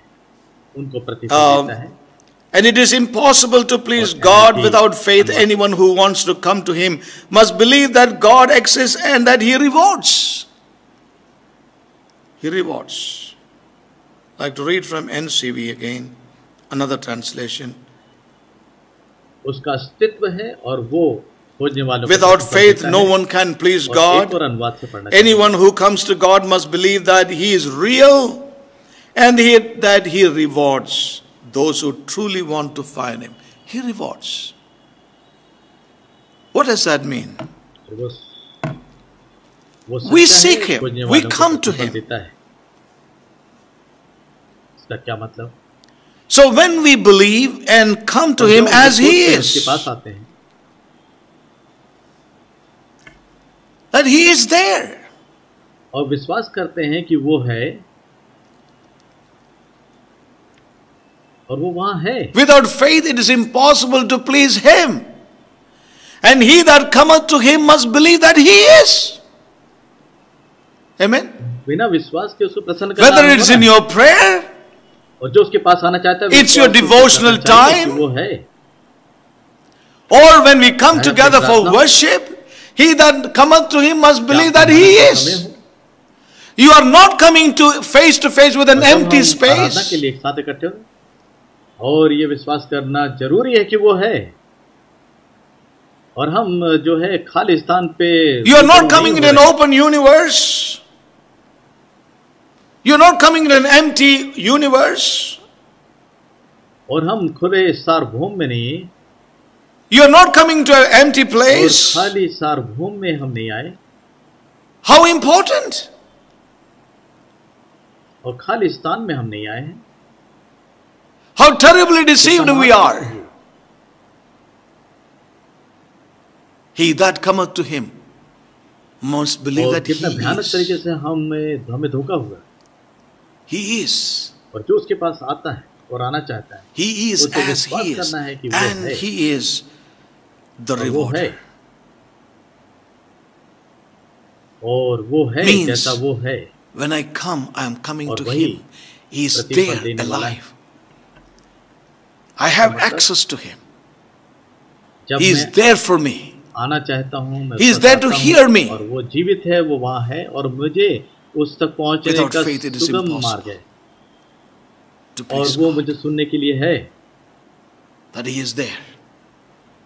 उनको प्रतिफल Um, देता है And it is impossible to please God without faith. Anyone who wants to come to Him must believe that God exists and that He rewards. He rewards. I'd like to read from NCV again, another translation. उसका अस्तित्व है और वो Without faith, no one can please God. Anyone who comes to God must believe that He is real and he, that He rewards those who truly want to find Him. He rewards. What does that mean? We seek Him. We come to Him. So when we believe and come to Him as He is, that He is there. और विश्वास करते हैं कि वो है और वो वहां है Without faith, it is impossible to please Him. And he that cometh to Him must believe that He is. Amen. बिना विश्वास के उसको प्रसन्न करना Whether आरंभ it's हो in रहा है। your prayer, और जो उसके पास आना चाहता है It's विश्वास your से उसको devotional करना चाहिए time. कि वो है or when we come है together अपनी for प्रार्थना। worship, he that cometh to Him must believe that He is. You are not coming to face to face with an empty हम के space. लिए एक साथ इकट्ठे हो और ये विश्वास करना ज़रूरी है कि वो है और हम जो है खाली स्थान पे You are not नहीं coming in हो an रहे। open universe. You're not coming in an empty universe. और हम खुले सार्वभौम में नहीं You're not coming to an empty और place. खाली सार्वभौम में हम नहीं आए How important? और खालिस्तान में हम नहीं आए हैं How terribly deceived we are. He that cometh to him must believe और that he कितना भयानक तरीके is. से हमें हमें धोखा हुआ He is. और जो उसके पास आता है और आना चाहता है He is उसको as विश्वास he is. करना है कि वो And है। he is The reward है। और वो है जैसा वो है। When I come I am coming to him he. Is there alive I have access to him he is there for me आना चाहता हूँ मैं he is there to hear me और वो जीवित है वो वहाँ है और मुझे उस तक पहुँचने का सुगम मार्ग है। और वो मुझे सुनने के लिए है। दैट ही इज़ देयर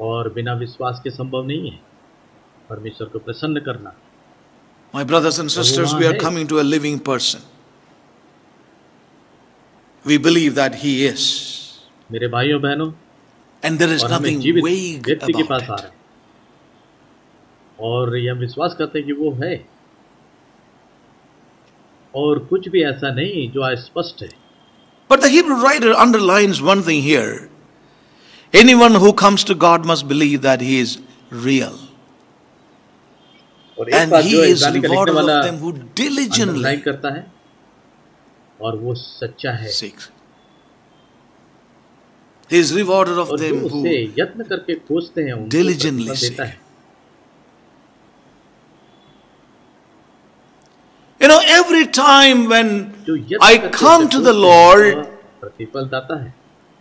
और बिना विश्वास के संभव नहीं है परमेश्वर को प्रसन्न करना My brothers and sisters, we are coming to a living person. We believe that he is. मेरे भाइयों बहनों And there is और nothing vague व्यक्ति के पास आ रहे. हैं और ये हम विश्वास करते हैं कि वो है और कुछ भी ऐसा नहीं जो अस्पष्ट है But the Hebrew writer underlines one thing here. Anyone who comes to God must believe that he is real. और एक And बात he जो is इब्रानी का लिखने rewarder वाला of them who underline diligently करता है और वो सच्चा है seek. He is rewarder of और जो them उसे who यत्न करके खोजते हैं उनको diligently प्रतिफल देता seek. है You know, every time when जो यत्न I करके come उसे to the खोजते हैं, Lord, वह प्रतिफल दाता है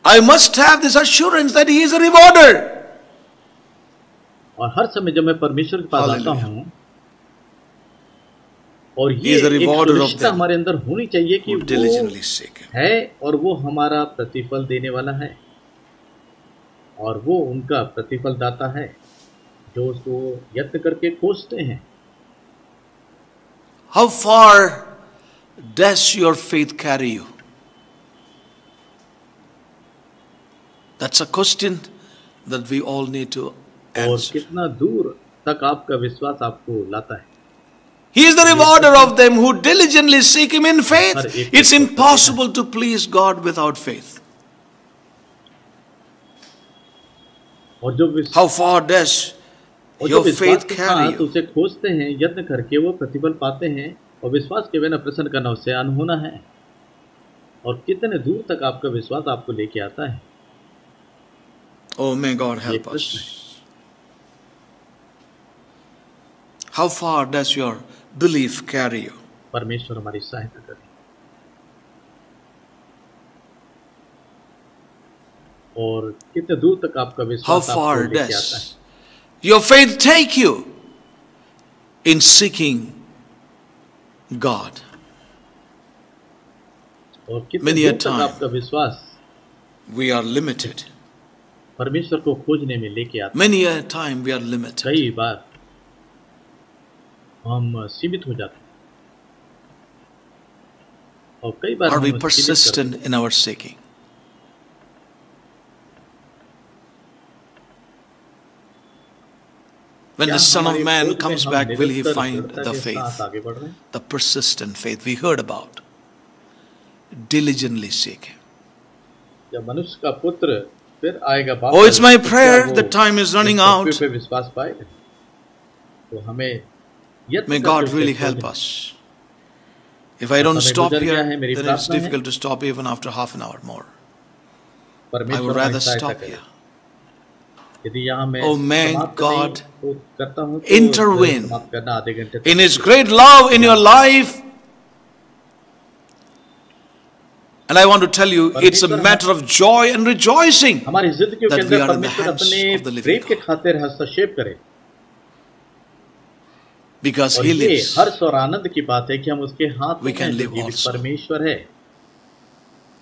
I must have this assurance that he is a rewarder और हर समय जब मैं परमेश्वर के पास आता हूँ और ये एक हमारे अंदर होनी चाहिए कि वो है और वो हमारा प्रतिफल देने वाला है। और वो उनका प्रतिफल दाता है जो उसको यत्न करके खोजते हैं। How far does your faith carry you That's a question that we all need to और answer. कितना दूर तक आपका विश्वास आपको लाता है He is the rewarder of them who diligently seek Him in faith. It's impossible to please God without faith. How far does your faith carry you? उसे खोजते हैं यत्न करके वो प्रतिफल पाते हैं और विश्वास के बिना प्रसन्न करना उससे अनहोना है और कितने दूर तक आपका विश्वास आपको लेके आता है Oh, may God help ये प्रश्न us. How far does your belief carry you? परमेश्वर हमारी सहायता करे और कितने दूर तक आपका How विश्वास आपको far लेके आता है does your faith take you in seeking God? और कितने Many a दूर तक time. आपका विश्वास We are limited. परमेश्वर को खोजने में लेके आता Many a time we are है limited. कई बार हम सीमित हो जाते हैं और कई बार Are we हैं। persistent in our seeking? When the Son of Man comes back, will he find the faith, हैं the persistent faith we heard about? Diligently seek Him. जब मनुष्य का पुत्र Oh, it's my prayer. The time is running out. May God really help us. If I don't stop here, then it's difficult to stop even after half an hour more. I would rather stop here. Oh, may God intervene in His great love in your life and I want to tell you, it's a परमेश्वर matter of joy and rejoicing. हमारी जिंदगी के that we अंदर are in the परमेश्वर hands अपने of the living प्रेम के God. खातिर हस्तक्षेप करे Because और He ये lives. हर्ष और आनंद की बात है कि हम उसके हाथ We में can हैं, जो live जीवित also. परमेश्वर है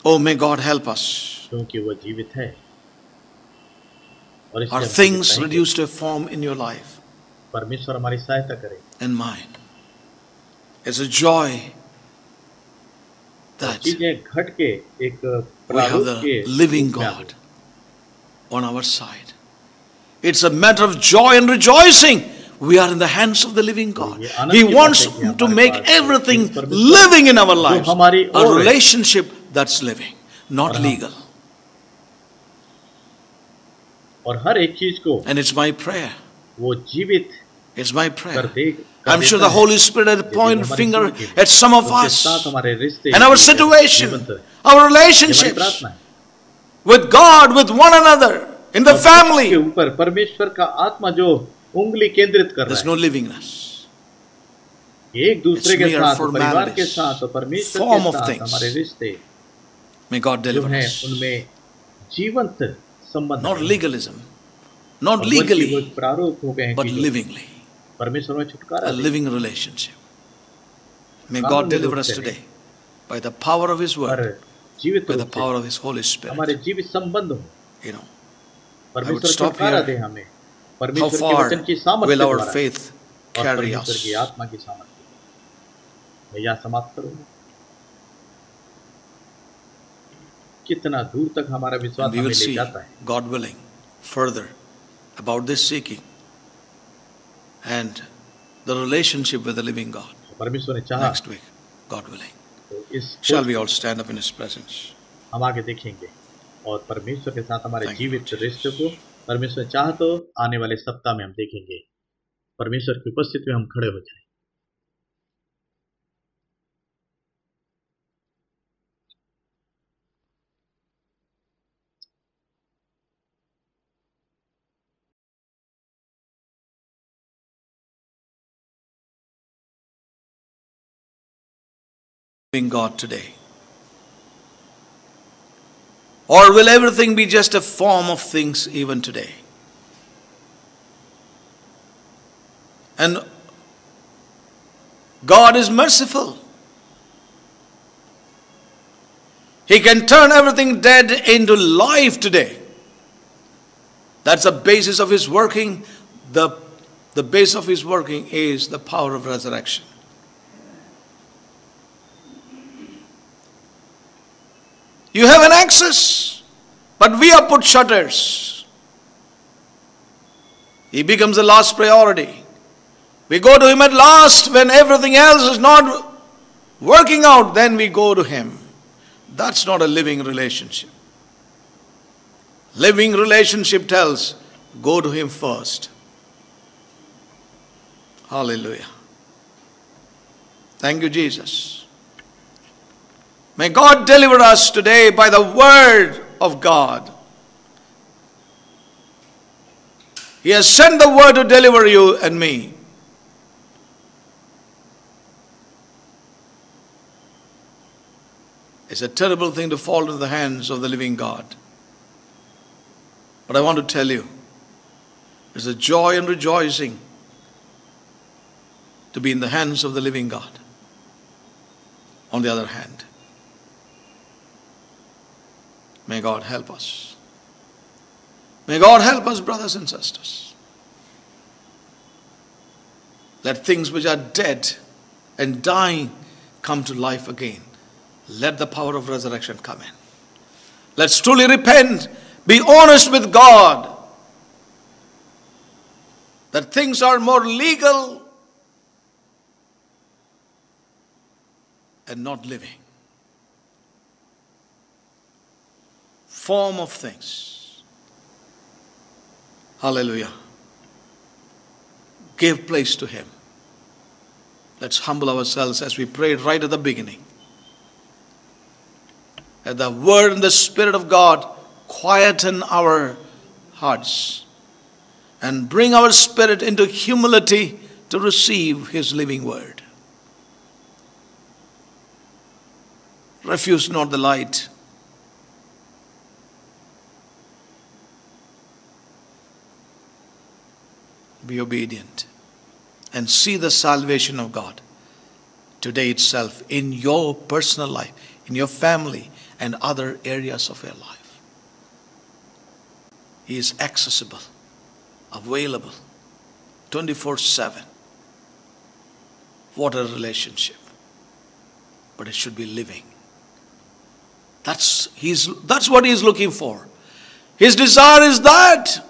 Oh, may God help us. क्योंकि वो जीवित है और इसलिए Are हम जीवित things रहेंगे। reduced to a form in your life परमेश्वर हमारी सहायता करे and mine? It's a joy और that we have the living God on our side. It's a matter of joy and rejoicing. We are in the hands of the living God. He wants to make everything living in our lives a relationship that's living, not legal. And it's my prayer. It's my prayer दे कर I'm sure देता the है। Holy Spirit had यदि point हमारी finger जिंदगी at some of उसके us साथ हमारे रिश्ते and our जीवित- situation, जीवंत है। our ये हमारी relationships प्रार्थना है with God, with one another, in the और उसके family. ऊपर परमेश्वर का आत्मा जो उंगली केंद्रित कर There's रहा no livingness. है एक दूसरे It's के mere साथ परिवार formalities. के साथ और परमेश्वर Form के of साथ things. हमारे रिश्ते May God जो deliver हैं us. उनमें जीवंत संबंध Not है। legalism, not और वही वो legally, एक प्रारूप हो गए हैं but कि जो livingly. परमेश्वर में छुटकारा living relationship may God deliver us today by the power of his word जीवित by the power of his Holy Spirit हमारे जीवित संबंध हो। यू नो परमेश्वर छुटकारा दे हमें। परमेश्वर के वचन की सामर्थ्य will our faith carry us की आत्मा की सामर्थ्य। मैं यहाँ समाप्त करूँगा। कितना दूर तक हमारा विश्वास हमें ले जाता है। God willing further about this seeking and the relationship with the living God परमेश्वर ने चाहा next week, God willing. तो इस Shall we all stand up in His presence? हम आगे देखेंगे और परमेश्वर के साथ हमारे जीवित रिश्ते को परमेश्वर चाह तो आने वाले सप्ताह में हम देखेंगे परमेश्वर की उपस्थिति में हम खड़े हो जाएँ God today? Or will everything be just a form of things even today? And God is merciful. He can turn everything dead into life today. That's the basis of His working. The, the base of His working is the power of resurrection. You have an access, but we have put shutters. He becomes the last priority. We go to Him at last when everything else is not working out, then we go to Him. That's not a living relationship. Living relationship tells go to Him first. Hallelujah. Thank you, Jesus. May God deliver us today by the word of God. He has sent the word to deliver you and me. It's a terrible thing to fall into the hands of the living God. But I want to tell you, it's a joy and rejoicing to be in the hands of the living God. On the other hand, may God help us. May God help us, brothers and sisters. Let things which are dead and dying come to life again. Let the power of resurrection come in. Let's truly repent, be honest with God that things are more legal and not living. Form of things. Hallelujah. Give place to Him. Let's humble ourselves as we prayed right at the beginning. Let the Word and the Spirit of God quieten our hearts and bring our spirit into humility to receive His living Word. Refuse not the light. Be obedient and see the salvation of God today itself in your personal life, in your family, and other areas of your life. He is accessible, available 24 7. What a relationship. But it should be living. That's, he's, that's what he's looking for. His desire is that.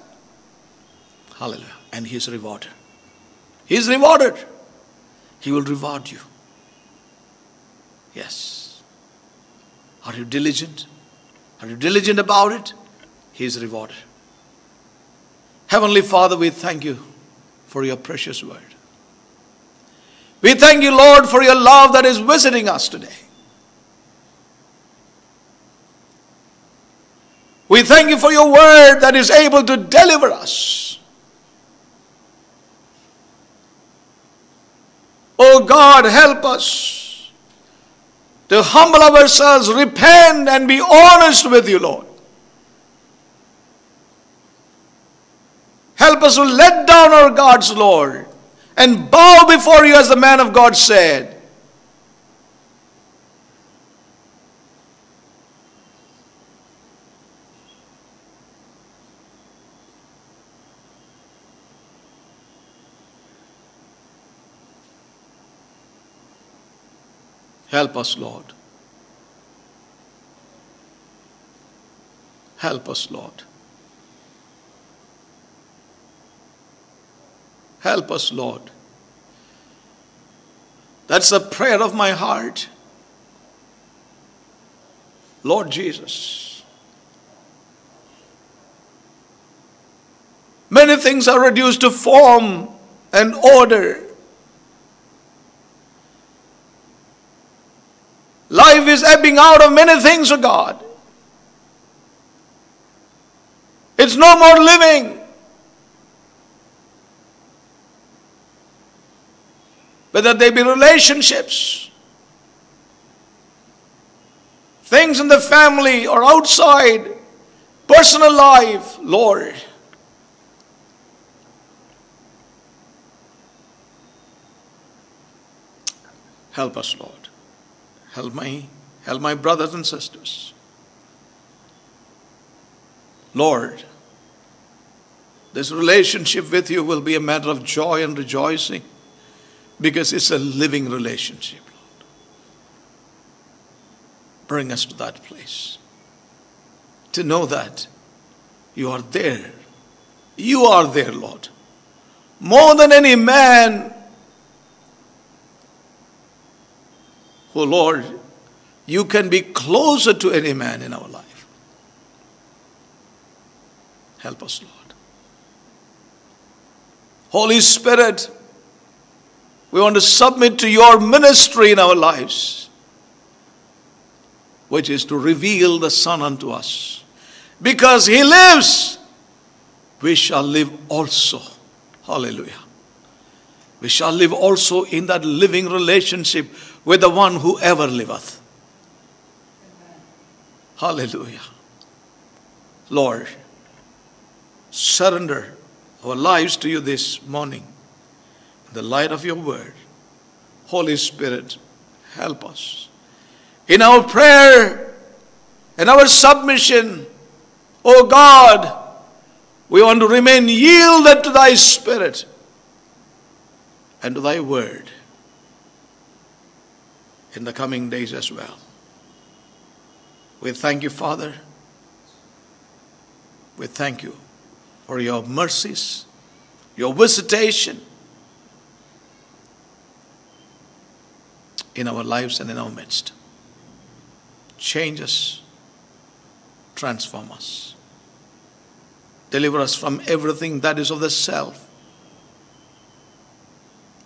Hallelujah. And he's rewarded. He is rewarded. He will reward you. Yes. Are you diligent? Are you diligent about it? He is rewarded. Heavenly Father, we thank you for your precious word. We thank you, Lord, for your love that is visiting us today. We thank you for your word that is able to deliver us. Oh God, help us to humble ourselves, repent, and be honest with you, Lord. Help us to let down our guards, Lord, and bow before you as the man of God said. Help us, Lord. Help us, Lord. Help us, Lord. That's the prayer of my heart. Lord Jesus. Many things are reduced to form and order. Life is ebbing out of many things, of God. It's no more living. Whether they be relationships, things in the family or outside, personal life, Lord. Help us, Lord. Help my, help my brothers and sisters. Lord, this relationship with you will be a matter of joy and rejoicing because it's a living relationship, Lord. Bring us to that place. To know that you are there. You are there, Lord. More than any man Oh Lord, you can be closer to any man in our life. Help us, Lord. Holy Spirit, we want to submit to your ministry in our lives, which is to reveal the Son unto us. Because he lives, we shall live also. Hallelujah. We shall live also in that living relationship with the one who ever liveth. Hallelujah. Lord, surrender our lives to you this morning in the light of your word. Holy Spirit, help us. In our prayer and our submission, O God, we want to remain yielded to thy spirit and to thy word in the coming days as well. We thank you, Father. We thank you for your mercies, your visitation in our lives and in our midst. Change us, transform us, deliver us from everything that is of the self.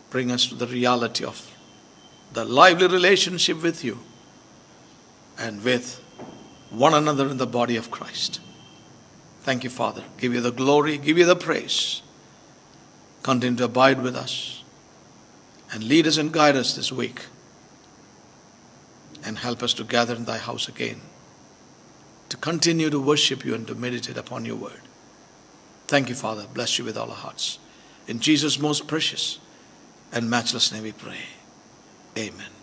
Bring us to the reality of the lively relationship with you and with one another in the body of Christ. Thank you, Father. Give you the glory, give you the praise. Continue to abide with us and lead us and guide us this week and help us to gather in thy house again to continue to worship you and to meditate upon your word. Thank you, Father. Bless you with all our hearts. In Jesus' most precious and matchless name we pray. Amen.